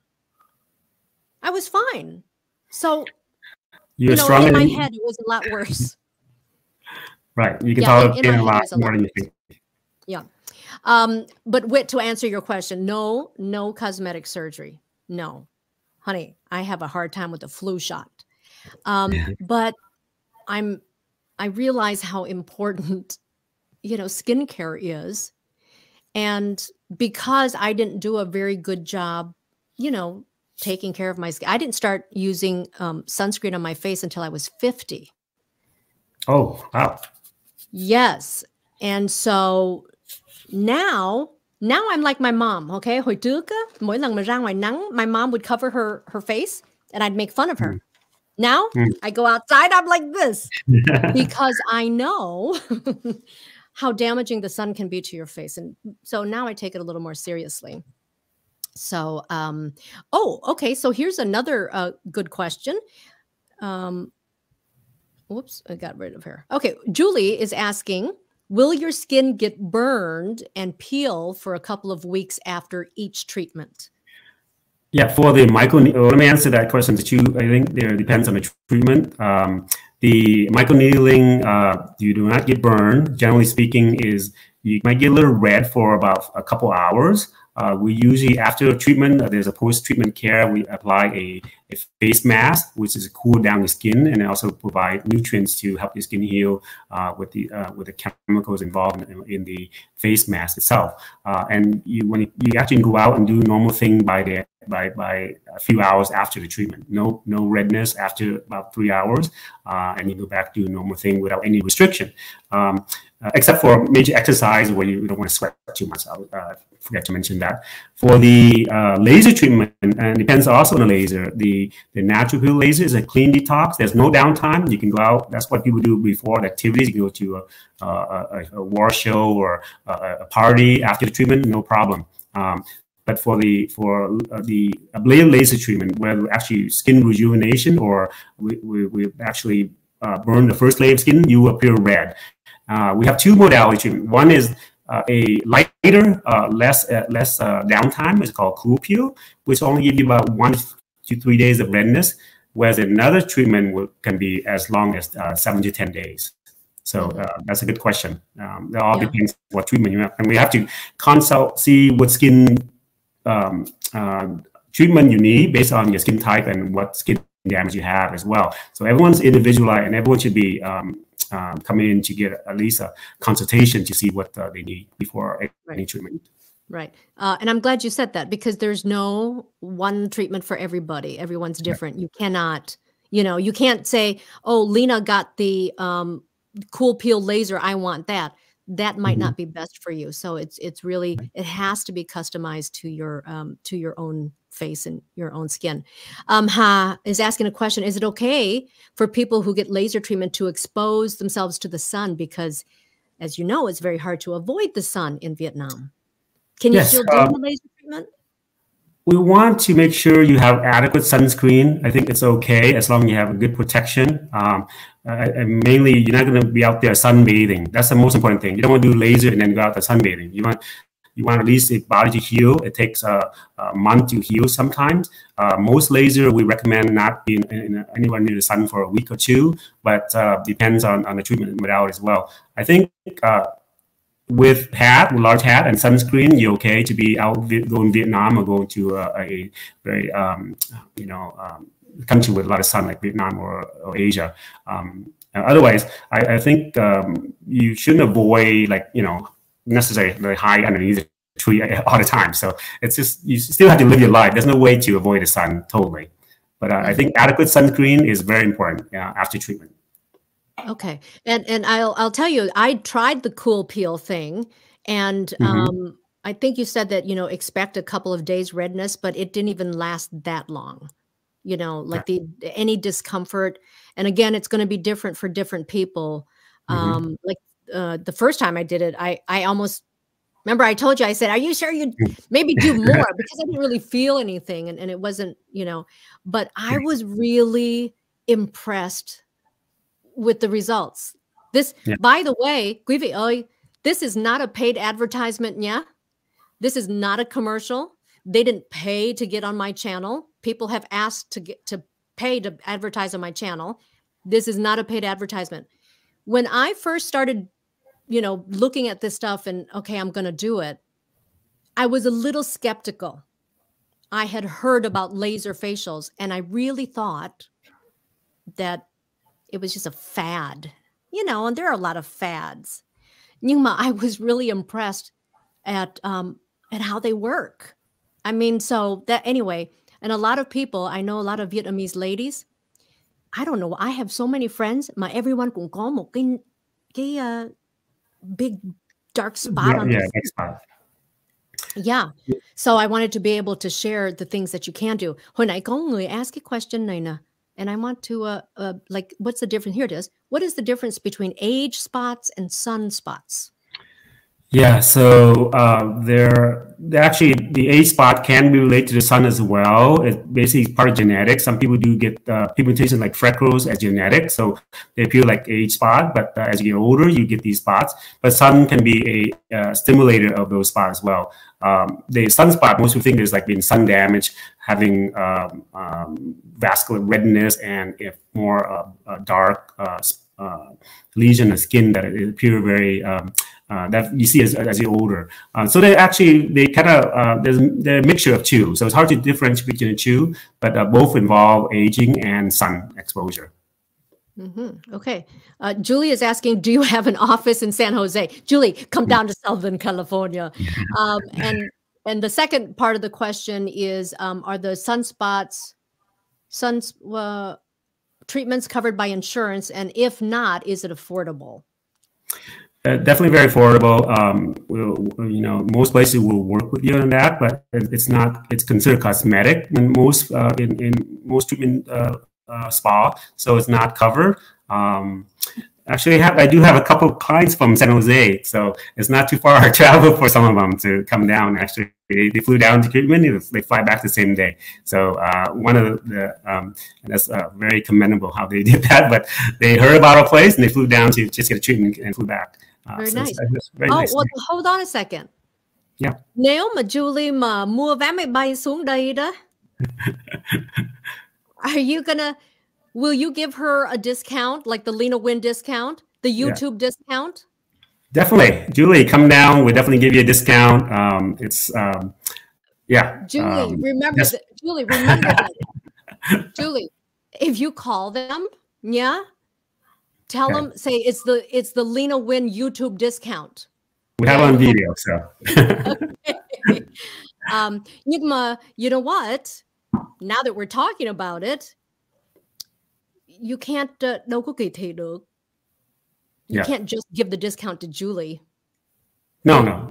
Speaker 1: I was fine. So
Speaker 2: You're
Speaker 1: you know, in my head, it was a lot worse.
Speaker 2: right. You can yeah, tolerate in, in a lot more than you think.
Speaker 1: Yeah. Um, but wit to answer your question, no, no cosmetic surgery. No. Honey, I have a hard time with the flu shot. Um, but I'm I realize how important, you know, skincare is. And because I didn't do a very good job, you know, taking care of my skin, I didn't start using um, sunscreen on my face until I was 50.
Speaker 2: Oh, wow.
Speaker 1: Yes. And so now, now I'm like my mom, okay? Hồi trước mỗi lần mà ra ngoài nắng, my mom would cover her her face and I'd make fun of her. Now mm. I go outside, I'm like this because I know how damaging the sun can be to your face. And so now I take it a little more seriously. So, um, oh, okay. So here's another uh, good question. Um, whoops, I got rid of her. Okay, Julie is asking Will your skin get burned and peel for a couple of weeks after each treatment?
Speaker 2: Yeah, for the micro, let me answer that question too. I think there depends on the treatment. Um, the microneedling, uh, you do not get burned. Generally speaking, is you might get a little red for about a couple hours. Uh, we usually, after treatment, uh, there's a post-treatment care. We apply a, a, face mask, which is cool down the skin, and also provide nutrients to help the skin heal uh, with the uh, with the chemicals involved in, in the face mask itself. Uh, and you, when you, you, actually go out and do normal thing by the by by a few hours after the treatment, no no redness after about three hours, uh, and you go back do normal thing without any restriction. Um, uh, except for major exercise where you don't want to sweat too much. I uh, forget to mention that. For the uh, laser treatment, and depends also on the laser, the, the natural peel laser is a clean detox. There's no downtime. You can go out. That's what people do before the activities. You go to a, a, a war show or a, a, party after the treatment, no problem. Um, but for the for uh, the ablative laser treatment, where actually skin rejuvenation or we, we, we actually uh, burn the first layer of skin, you appear red. Uh, we have two modalities treatment. One is uh, a lighter, uh, less uh, less uh, downtime. It's called CoolPeel, which only give you about one to three days of redness. Whereas another treatment will, can be as long as uh, seven to ten days. So that's a good question. Um, it all yeah. depends what treatment you have, and we have to consult, see what skin um, treatment you need based on your skin type and what skin damage you have as well. So everyone's individualized, and everyone should be um, um, come in to get at least a consultation to see what uh, they need before any right. treatment.
Speaker 1: Right. Uh, and I'm glad you said that because there's no one treatment for everybody. Everyone's different. You cannot, you know, you can't say, oh, Leyna got the um, CoolPeel laser. I want that. That might mm -hmm. not be best for you. So it's it's really it has to be customized to your um, to your own face and your own skin. Um, ha is asking a question: Is it okay for people who get laser treatment to expose themselves to the sun? Because, as you know, it's very hard to avoid the sun in Vietnam. Can you yes, still do um, the laser treatment?
Speaker 2: We want to make sure you have adequate sunscreen. I think it's okay as long as you have a good protection. Um, uh, mainly, you're not going to be out there sunbathing. That's the most important thing. You don't want to do laser and then go out there sunbathing. You want you want at least a body to heal. It takes a, a month to heal sometimes. Uh, most laser we recommend not being in, in anywhere near the sun for a week or two, but uh, depends on, on the treatment modality as well. I think uh, with hat, with large hat and sunscreen, you're okay to be out going Vietnam or going to a, a very, um, you know, um, country with a lot of sun like Vietnam or, or Asia. Um, otherwise, I, I think um, you shouldn't avoid like, you know, necessarily high underneath the tree all the time. So it's just you still have to live your life. There's no way to avoid the sun totally. But uh, I think adequate sunscreen is very important uh, after treatment.
Speaker 1: Okay, and and I'll I'll tell you, I tried the CoolPeel thing, and mm -hmm. um, I think you said that you know expect a couple of days redness, but it didn't even last that long. You know, like the any discomfort, and again, it's going to be different for different people. Mm -hmm. Um, like uh, the first time I did it, I I almost remember I told you I said, "Are you sure you mm. maybe do more?" because I didn't really feel anything, and and it wasn't you know, but I was really impressed with the results. This, yeah. by the way, this is not a paid advertisement. Yeah, this is not a commercial. They didn't pay to get on my channel. People have asked to get to pay to advertise on my channel. This is not a paid advertisement. When I first started you know, looking at this stuff and okay, I'm going to do it, I was a little skeptical. I had heard about laser facials and I really thought that it was just a fad, you know, and there are a lot of fads. Nyingma, I was really impressed at um, at how they work. I mean, so that anyway, and a lot of people, I know a lot of Vietnamese ladies. I don't know. I have so many friends mà everyone cũng có một cái cái uh, big dark spot
Speaker 2: yeah,
Speaker 1: on
Speaker 2: yeah, big spot.
Speaker 1: Yeah. So I wanted to be able to share the things that you can do. Hồi nãy có người ask a question này nè, and I want to uh, uh like what's the difference? Here it is. What is the difference between age spots and sun spots?
Speaker 2: Yeah, so uh, there actually the age spot can be related to the sun as well. It's basically part of genetics. Some people do get uh, pigmentation like freckles as genetic, so they appear like age spot. But uh, as you get older, you get these spots. But sun can be a uh, stimulator of those spots as well. Um, the sunspot, most people think is like being sun damage, having um, um, vascular redness, and if more uh, uh, dark lesion of skin that it appear very um, uh, that you see as, as you older. Uh, so they actually they kind of uh, there's a mixture of two. So it's hard to differentiate between the two, but uh, both involve aging and sun exposure.
Speaker 1: Mm-hmm. Okay. Uh, Julie is asking, do you have an office in San Jose? Julie, come down to Southern California. Um, and and the second part of the question is, um, are the sunspots, suns uh, treatments covered by insurance? And if not, is it affordable?
Speaker 2: Uh, definitely very affordable. Um, we'll, you know, most places will work with you on that, but it's not. It's considered cosmetic in most uh, in, in most treatment uh, uh spa, so it's not covered. Um, actually, I, have, I do have a couple of clients from San Jose, so it's not too far travel for some of them to come down. Actually, they, they flew down to treatment, they fly back the same day. So uh, one of the, um, that's very commendable how they did that. But they heard about our place and they flew down to just get a treatment and flew back.
Speaker 1: Uh, very so nice. Very oh, nice well, hold on a second.
Speaker 2: Yeah.
Speaker 1: Nếu mà Julie mà mua vé máy bay xuống đây đó, are you gonna? Will you give her a discount, like the Leyna Nguyen discount, the YouTube yeah. discount?
Speaker 2: Definitely, Julie, come down. We'll definitely give you a discount. Um, it's um, yeah.
Speaker 1: Julie, um, remember yes. that. Julie, remember that. Julie, if you call them, yeah, Tell okay. them, say it's the it's the Leyna Nguyen YouTube discount.
Speaker 2: We have on video, so.
Speaker 1: okay. um, mà you know what? Now that we're talking about it, you can't uh, đâu có kỳ thị được. You yeah. can't just give the discount to Julie.
Speaker 2: No, no.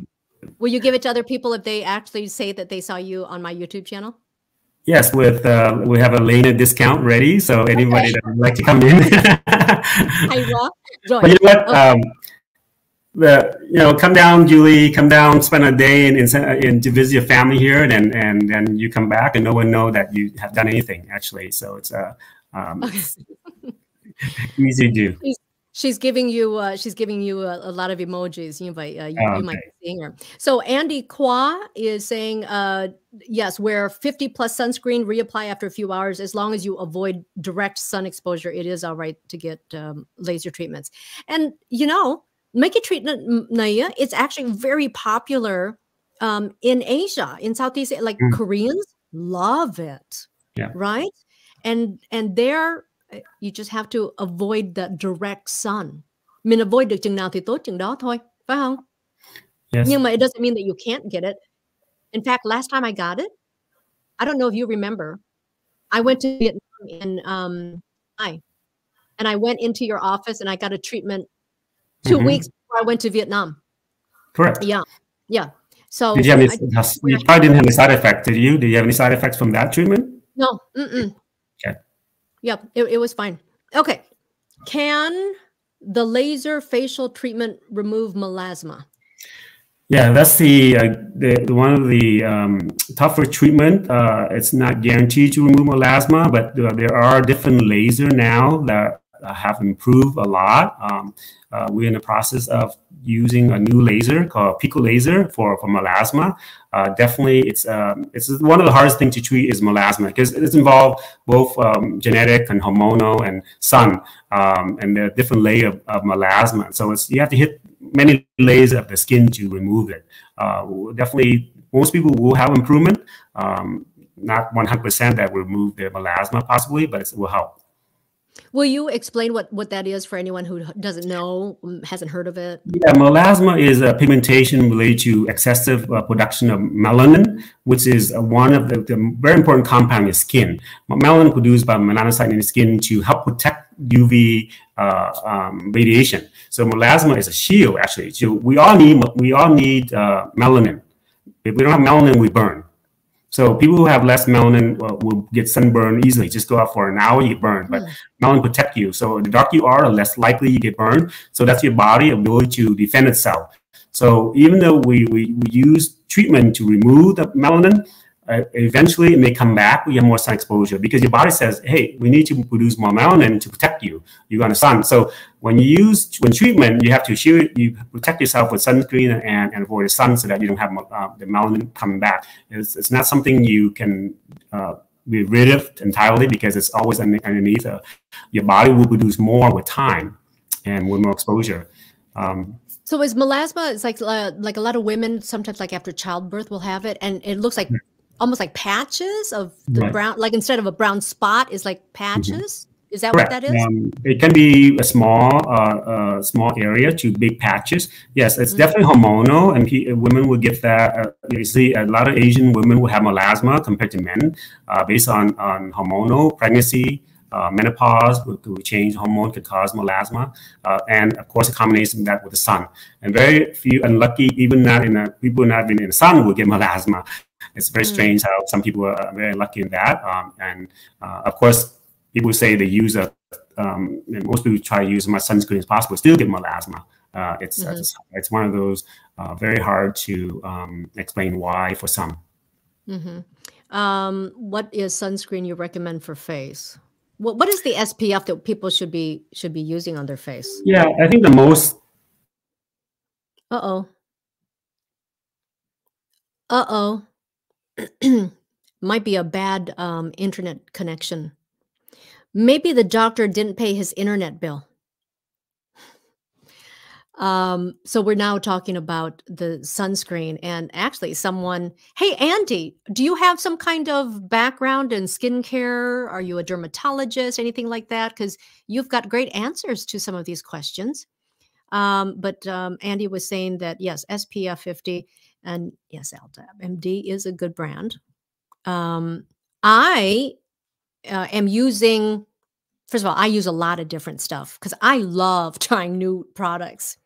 Speaker 1: Will you give it to other people if they actually say that they saw you on my YouTube channel?
Speaker 2: Yes, with uh, we have a Leyna discount ready, so anybody okay. that would like to come in. but you know what? Okay. Um, the you know, come down, Julie. Come down, spend a day in, in, in to visit your family here, and and and you come back, and no one know that you have done anything actually. So it's a uh, um, okay. easy to do.
Speaker 1: She's giving you uh, she's giving you a, a, lot of emojis. You might uh, you, oh, okay. you, might be seeing her. So Andy Qua is saying uh, yes, wear 50 plus sunscreen, reapply after a few hours. As long as you avoid direct sun exposure, it is all right to get um, laser treatments. And you know, make a treatment Naya, it's actually very popular um, in Asia, in Southeast like mm. Koreans love it.
Speaker 2: Yeah.
Speaker 1: Right. And and they're Eh, you just have to avoid the direct sun. Mình avoid được chừng nào thì tốt chừng đó thôi, phải không?
Speaker 2: Yes.
Speaker 1: Nhưng mà it doesn't mean that you can't get it. In fact, last time I got it, I don't know if you remember, I went to Vietnam in um I and I went into your office and I got a treatment 2 mm-hmm. weeks before I went to Vietnam.
Speaker 2: Correct.
Speaker 1: Yeah. Yeah. So
Speaker 2: did you have any, you probably didn't have any side effects, did you? Did you have any side effects from that treatment?
Speaker 1: No. Mm-mm. Yep, it, it was fine. Okay. Can the laser facial treatment remove melasma?
Speaker 2: Yeah, that's the, uh, the one of the um, tougher treatment. Uh, it's not guaranteed to remove melasma, but uh, there are different laser now that have improved a lot. Um, uh, we're in the process of using a new laser called Pico laser for, for melasma. Uh, definitely, it's um, it's one of the hardest things to treat is melasma because it's involved both um, genetic and hormonal and sun um, and the different layer of, of, melasma. So it's you have to hit many layers of the skin to remove it. Uh, definitely, most people will have improvement. Um, not 100% that will remove the melasma possibly, but it will help.
Speaker 1: Will you explain what what that is for anyone who doesn't know, hasn't heard of it?
Speaker 2: Yeah, melasma is a pigmentation related to excessive uh, production of melanin, which is uh, one of the, the, very important compound in skin. Melanin produced by melanocyte in the skin to help protect UV uh, um, radiation. So melasma is a shield, actually. So we all need we all need uh, melanin If we don't have melanin, we burn. So people who have less melanin uh, will get sunburn easily. Just go out for an hour, you get burned. But mm. melanin protect you. So the darker you are, the less likely you get burned. So that's your body ability to defend itself. So even though we, we, we use treatment to remove the melanin, uh, eventually it may come back. We have more sun exposure because your body says, "Hey, we need to produce more melanin to protect you. You're on the sun." So when you use when treatment, you have to shield, you protect yourself with sunscreen and, and avoid the sun so that you don't have uh, the melanin coming back. It's, it's not something you can uh, be rid of entirely because it's always underneath. Uh, your body will produce more with time and with more exposure. Um,
Speaker 1: so is melasma? It's like uh, like a lot of women sometimes like after childbirth will have it, and it looks like almost like patches of the right. brown like instead of a brown spot is like mm-hmm. patches mm -hmm. is that Correct. what that is um,
Speaker 2: it can be a small uh, uh, small area to big patches yes it's mm -hmm. definitely hormonal and women will get that uh, you see a lot of asian women will have melasma compared to men uh, based on on hormonal pregnancy uh, menopause will, will change hormone could cause melasma, uh, and of course a combination of that with the sun. And very few unlucky, even not in a, people not even in the sun will get melasma. It's very mm. strange how some people are very lucky in that. Um, and uh, of course, people say they use a, um, most people try to use as much sunscreen as possible, still get melasma. Uh, it's, mm -hmm. it's, it's one of those uh, very hard to um, explain why for some.
Speaker 1: Mm -hmm. um, what is sunscreen you recommend for face? What, what is the SPF that people should be should be using on their face?
Speaker 2: Yeah, I think the most.
Speaker 1: Uh oh. Uh oh. might be a bad um, internet connection. Maybe the doctor didn't pay his internet bill. Um, so we're now talking about the sunscreen and actually someone, hey, Andy, do you have some kind of background in skincare? Are you a dermatologist, anything like that? Because you've got great answers to some of these questions. Um, but um, Andy was saying that yes, SPF 50 and yes, EltaMD is a good brand. Um, I uh, am using, first of all, I use a lot of different stuff because I love trying new products.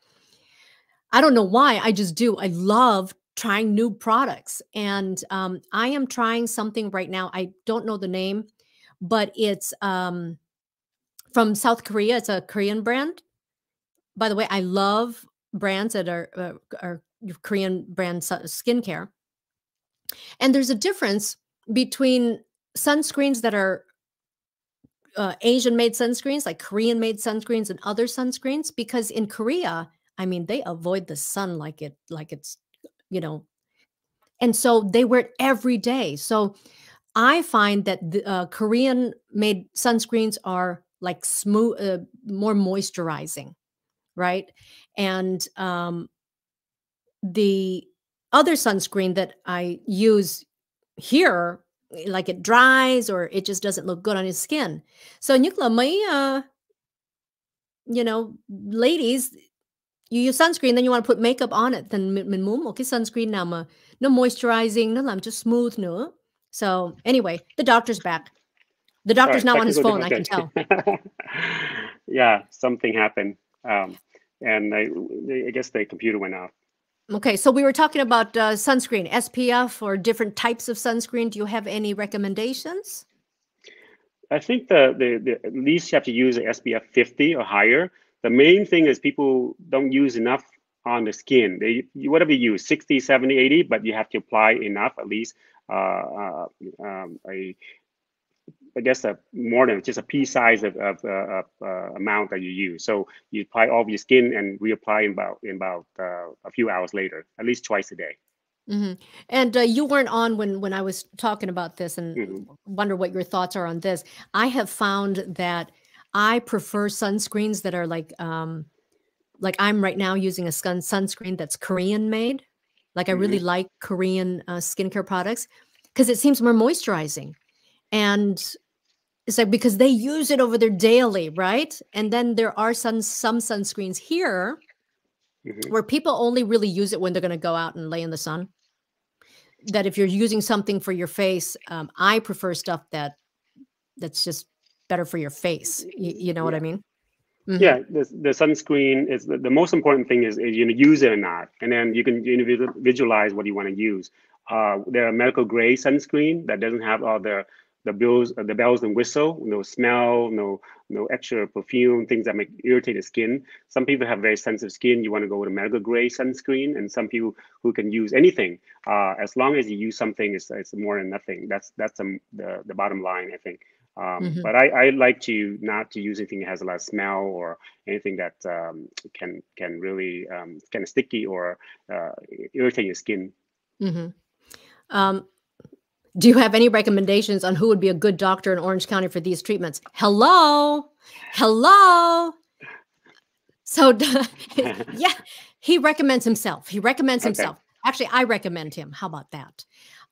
Speaker 1: I don't know why, I just do. I love trying new products. And um, I am trying something right now. I don't know the name, but it's um, from South Korea. It's a Korean brand. By the way, I love brands that are uh, are Korean brand skincare. And there's a difference between sunscreens that are uh, Asian made sunscreens, like Korean made sunscreens and other sunscreens, because in Korea, I mean, they avoid the sun like it, like it's, you know, and so they wear it every day. So I find that the uh, Korean made sunscreens are like smooth, uh, more moisturizing, right? And um, the other sunscreen that I use here, like it dries or it just doesn't look good on his skin. So nhất là mấy uh, you know, ladies, you use sunscreen, then you want to put makeup on it. Then mình, mình muốn một cái sunscreen nào mà nó moisturizing, nó làm cho smooth nữa. So anyway, the doctor's back. The doctor's not on his phone, I can tell.
Speaker 3: yeah, something happened. Um, and I, I guess the computer went off.
Speaker 1: Okay, so we were talking about uh, sunscreen, SPF, or different types of sunscreen. Do you have any recommendations?
Speaker 3: I think the, the, the at least you have to use an SPF 50 or higher. The main thing is people don't use enough on the skin. They whatever you use, 60, 70, 80, but you have to apply enough at least uh, uh, um, a I guess a more than just a pea size of, of uh, uh, amount that you use. So you apply all of your skin and reapply in about in about uh, a few hours later, at least twice a day.
Speaker 1: Mm-hmm. And uh, you weren't on when when I was talking about this, and mm-hmm. wonder what your thoughts are on this. I have found that I prefer sunscreens that are like um, like I'm right now using a sun sunscreen that's Korean made. Like I really mm-hmm. like Korean uh, skincare products because it seems more moisturizing and it's like because they use it over there daily right and then there are some some sunscreens here mm-hmm. where people only really use it when they're going to go out and lay in the sun that if you're using something for your face um, i prefer stuff that that's just better for your face you, you know yeah. what i mean
Speaker 3: Mm-hmm. Yeah, the, the sunscreen is the, the most important thing is, is you know use it or not, and then you can visualize what you want to use.
Speaker 2: Uh, there are medical grade sunscreen that doesn't have all the the bells, the bells and whistle, no smell, no no extra perfume, things that make irritate the skin. Some people have very sensitive skin. You want to go with a medical grade sunscreen, and some people who can use anything. Uh, as long as you use something, it's, it's more than nothing. That's that's the the bottom line, I think. Um, mm-hmm. But I, I like to not to use anything that has a lot of smell or anything that um, can can really um, kind of sticky or uh, irritate your skin.
Speaker 1: Mm-hmm. Um, do you have any recommendations on who would be a good doctor in Orange County for these treatments? Hello, hello. So yeah, he recommends himself. He recommends okay. himself. Actually, I recommend him. How about that?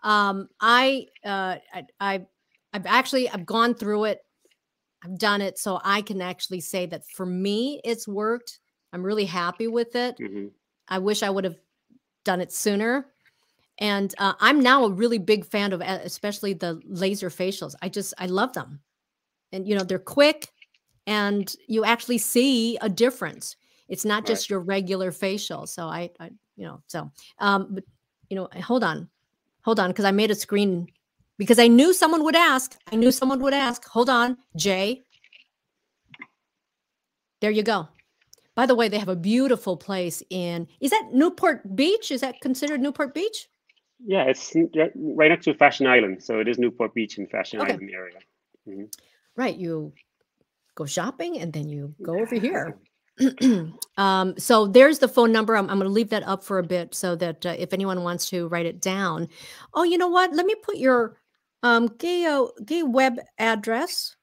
Speaker 1: Um, I, uh, I, I I've actually I've gone through it. I've done it so I can actually say that for me it's worked. I'm really happy with it. Mm-hmm. I wish I would have done it sooner. And uh, I'm now a really big fan of especially the laser facials. I just I love them. And you know, they're quick and you actually see a difference. It's not just right. your regular facial. So I, I you know, so um but you know, hold on. Hold on because I made a screen because I knew someone would ask. I knew someone would ask. Hold on, Jay. There you go. By the way, they have a beautiful place in. Is that Newport Beach? Is that considered Newport Beach?
Speaker 2: Yeah, it's right next to Fashion Island, so it is Newport Beach in Fashion okay. Island area. Mm-hmm.
Speaker 1: Right, you go shopping and then you go over here. um, so there's the phone number. I'm, I'm going to leave that up for a bit so that uh, if anyone wants to write it down. Oh, you know what? Let me put your um, gay, uh, gay web address.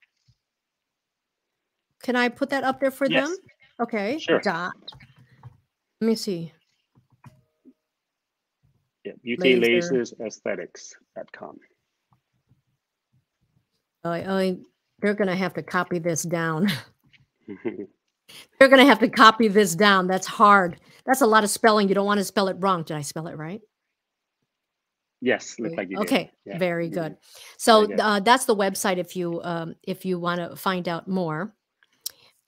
Speaker 1: Can I put that up there for yes. them? Okay.
Speaker 2: Sure.
Speaker 1: Dot. Let me see.
Speaker 2: Yeah, beautylasersaesthetics.com.
Speaker 1: I, I, they're going to have to copy this down. they're going to have to copy this down. That's hard. That's a lot of spelling. You don't want to spell it wrong. Did I spell it right?
Speaker 2: Yes, looked like you
Speaker 1: okay, yeah. very mm-hmm. good. So very good. Uh, that's the website if you um, if you want to find out more.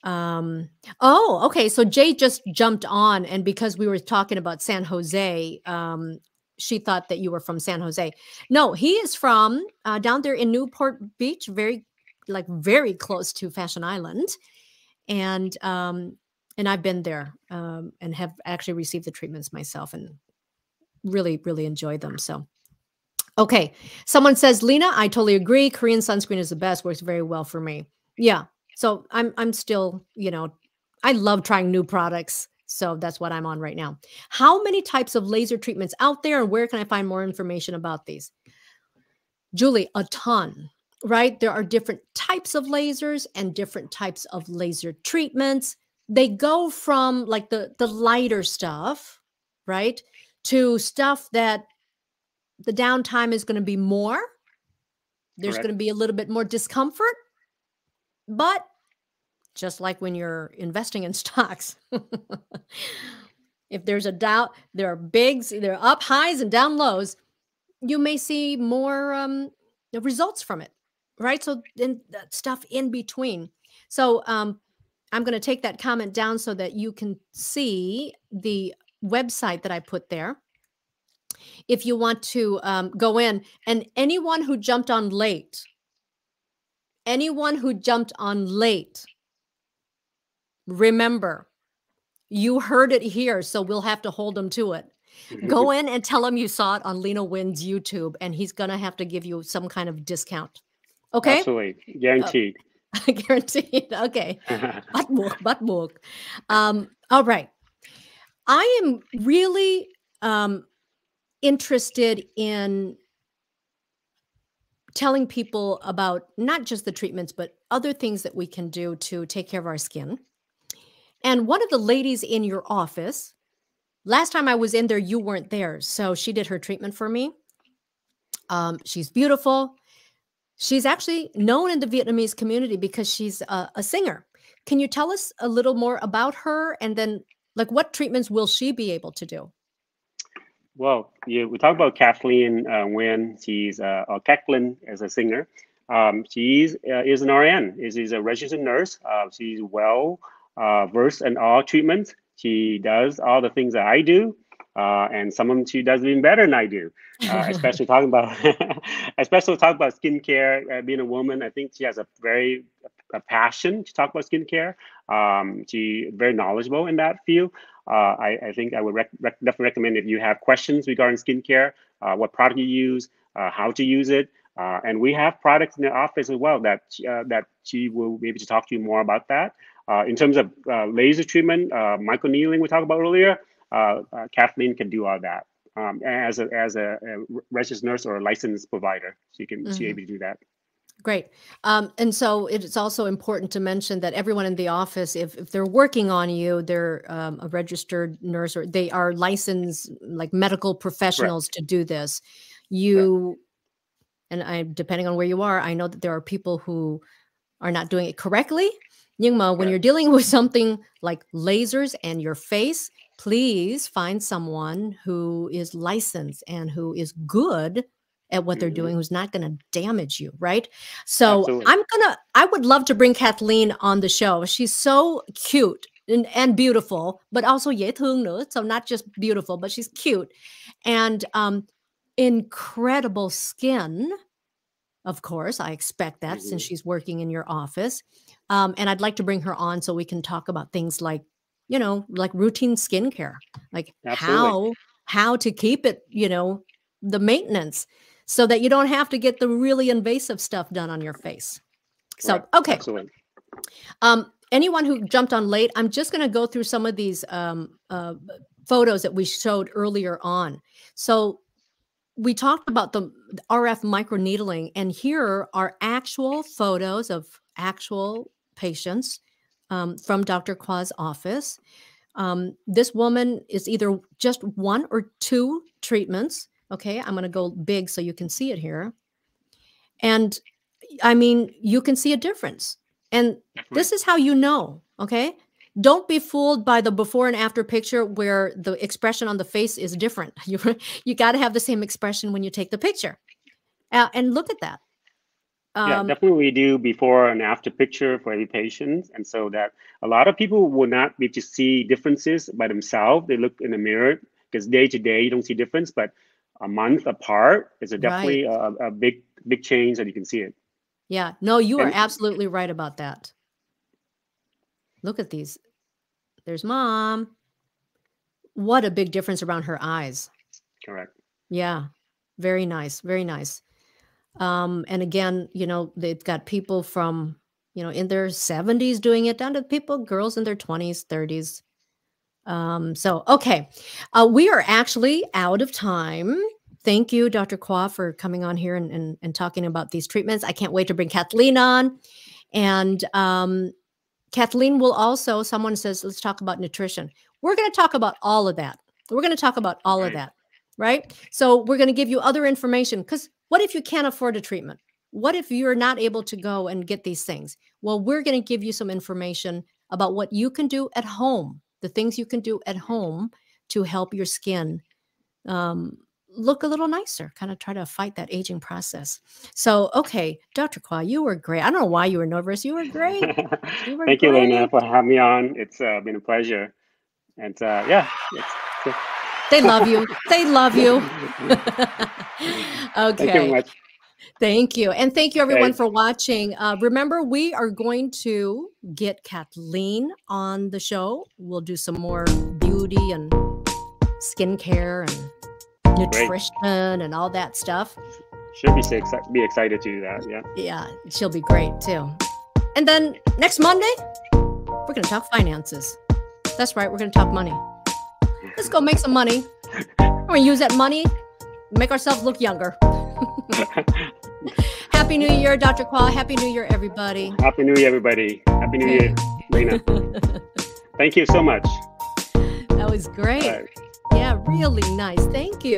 Speaker 1: Um, oh, okay. So Jay just jumped on, and because we were talking about San Jose, um, she thought that you were from San Jose. No, he is from uh, down there in Newport Beach, very like very close to Fashion Island, and um, and I've been there um, and have actually received the treatments myself and really really enjoyed them. So Okay. Someone says, Leyna, I totally agree. Korean sunscreen is the best, works very well for me. Yeah. So I'm I'm still, you know, I love trying new products. So that's what I'm on right now. How many types of laser treatments out there and where can I find more information about these? Julie, a ton, right? There are different types of lasers and different types of laser treatments. They go from like the the lighter stuff, right? To stuff that the downtime is going to be more. There's going to be a little bit more discomfort. But just like when you're investing in stocks, if there's a doubt, there are bigs, there are up highs and down lows, you may see more um, results from it, right? So then that stuff in between. So um, I'm going to take that comment down so that you can see the website that I put there if you want to um, go in. And anyone who jumped on late, anyone who jumped on late, remember, you heard it here, so we'll have to hold them to it. Go in and tell him you saw it on Leyna Nguyen's YouTube, and he's going to have to give you some kind of discount. Okay?
Speaker 2: Absolutely. Guaranteed.
Speaker 1: Uh, guaranteed. Okay. Batbook, batbook. Um, all right. I am really um, interested in telling people about not just the treatments, but other things that we can do to take care of our skin. And one of the ladies in your office, last time I was in there, you weren't there. So she did her treatment for me. Um, she's beautiful. She's actually known in the Vietnamese community because she's a, a singer. Can you tell us a little more about her and then, like, what treatments will she be able to do?
Speaker 2: Well, yeah, we talk about Kathleen uh, when she's uh, or Kathleen as a singer. Um, she is, uh, is an RN. She's a registered nurse. Uh, she's well uh, versed in all treatments. She does all the things that I do. uh, and some of them she does even better than I do. Uh, especially talking about, especially talking about skincare. Uh, being a woman, I think she has a very a passion to talk about skincare. Um, she very knowledgeable in that field. Uh, I, I, think I would rec rec definitely recommend if you have questions regarding skincare, uh, what product you use, uh, how to use it, uh, and we have products in the office as well that uh, that she will be able to talk to you more about that. Uh, in terms of laser treatment, uh microneedling we talked about earlier, Kathleen can do all that um, as a as a, a, registered nurse or a licensed provider. She can mm -hmm. she able to do that.
Speaker 1: Great. Um, and so it's also important to mention that everyone in the office, if, if they're working on you, they're um, a registered nurse or they are licensed like medical professionals right. to do this. You, right. and I, depending on where you are, I know that there are people who are not doing it correctly. Nhưng mà when you're dealing with something like lasers and your face, please find someone who is licensed and who is good at what they're doing mm-hmm. who's not going to damage you right so Absolutely. i'm gonna i would love to bring kathleen on the show she's so cute and, and beautiful but also dễ thương nữa so not just beautiful but she's cute and um incredible skin of course i expect that mm-hmm. since she's working in your office um, and i'd like to bring her on so we can talk about things like you know like routine skincare like Absolutely. how how to keep it you know the maintenance so that you don't have to get the really invasive stuff done on your face. So, right. okay. Excellent. Um, anyone who jumped on late, I'm just going to go through some of these um, uh, photos that we showed earlier on. So, we talked about the RF microneedling, and here are actual photos of actual patients um, from Dr. Khoa's office. Um, this woman is either just one or two treatments. Okay, I'm going to go big so you can see it here. And I mean, you can see a difference. And this is how you know, okay? Don't be fooled by the before and after picture where the expression on the face is different. You you got to have the same expression when you take the picture. Uh, and look at that.
Speaker 2: Um, yeah, definitely we do before and after picture for every patient. And so that a lot of people will not be to see differences by themselves. They look in the mirror because day to day you don't see difference, but a month apart is a definitely right. a, a, big big change that you can see it.
Speaker 1: Yeah, no, you and, are absolutely right about that. Look at these. There's mom. What a big difference around her eyes.
Speaker 2: Correct.
Speaker 1: Yeah, very nice, very nice. Um, and again, you know, they've got people from you know in their 70s doing it down to people, girls in their 20s, 30s. Um, so, okay, uh, we are actually out of time. Thank you, Dr. Khoa, for coming on here and, and, and, talking about these treatments. I can't wait to bring Kathleen on. And um, Kathleen will also, someone says, let's talk about nutrition. We're going to talk about all of that. We're going to talk about all of that, right? So, we're going to give you other information because what if you can't afford a treatment? What if you're not able to go and get these things? Well, we're going to give you some information about what you can do at home the things you can do at home to help your skin um, look a little nicer, kind of try to fight that aging process. So, okay, Dr. Khoa, you were great. I don't know why you were nervous. You were great.
Speaker 2: You were Thank great. you, Leyna, for having me on. It's uh, been a pleasure. And uh, yeah,
Speaker 1: they love you. They love you. okay. Thank you very much. Thank you. And thank you everyone for watching. Uh, remember, we are going to get Kathleen on the show. We'll do some more beauty and skincare and nutrition great. and all that stuff.
Speaker 2: She'll be, be excited to do that. Yeah.
Speaker 1: Yeah, she'll be great too. And then next Monday, we're going to talk finances. That's right. We're going to talk money. Let's go make some money. We're to use that money, make ourselves look younger. Happy New Year, Dr. Khoa. Happy New Year, everybody.
Speaker 2: Happy New Year, everybody. Happy New Year, Leyna. Thank you so much.
Speaker 1: That was great. Right. Yeah, really nice. Thank you.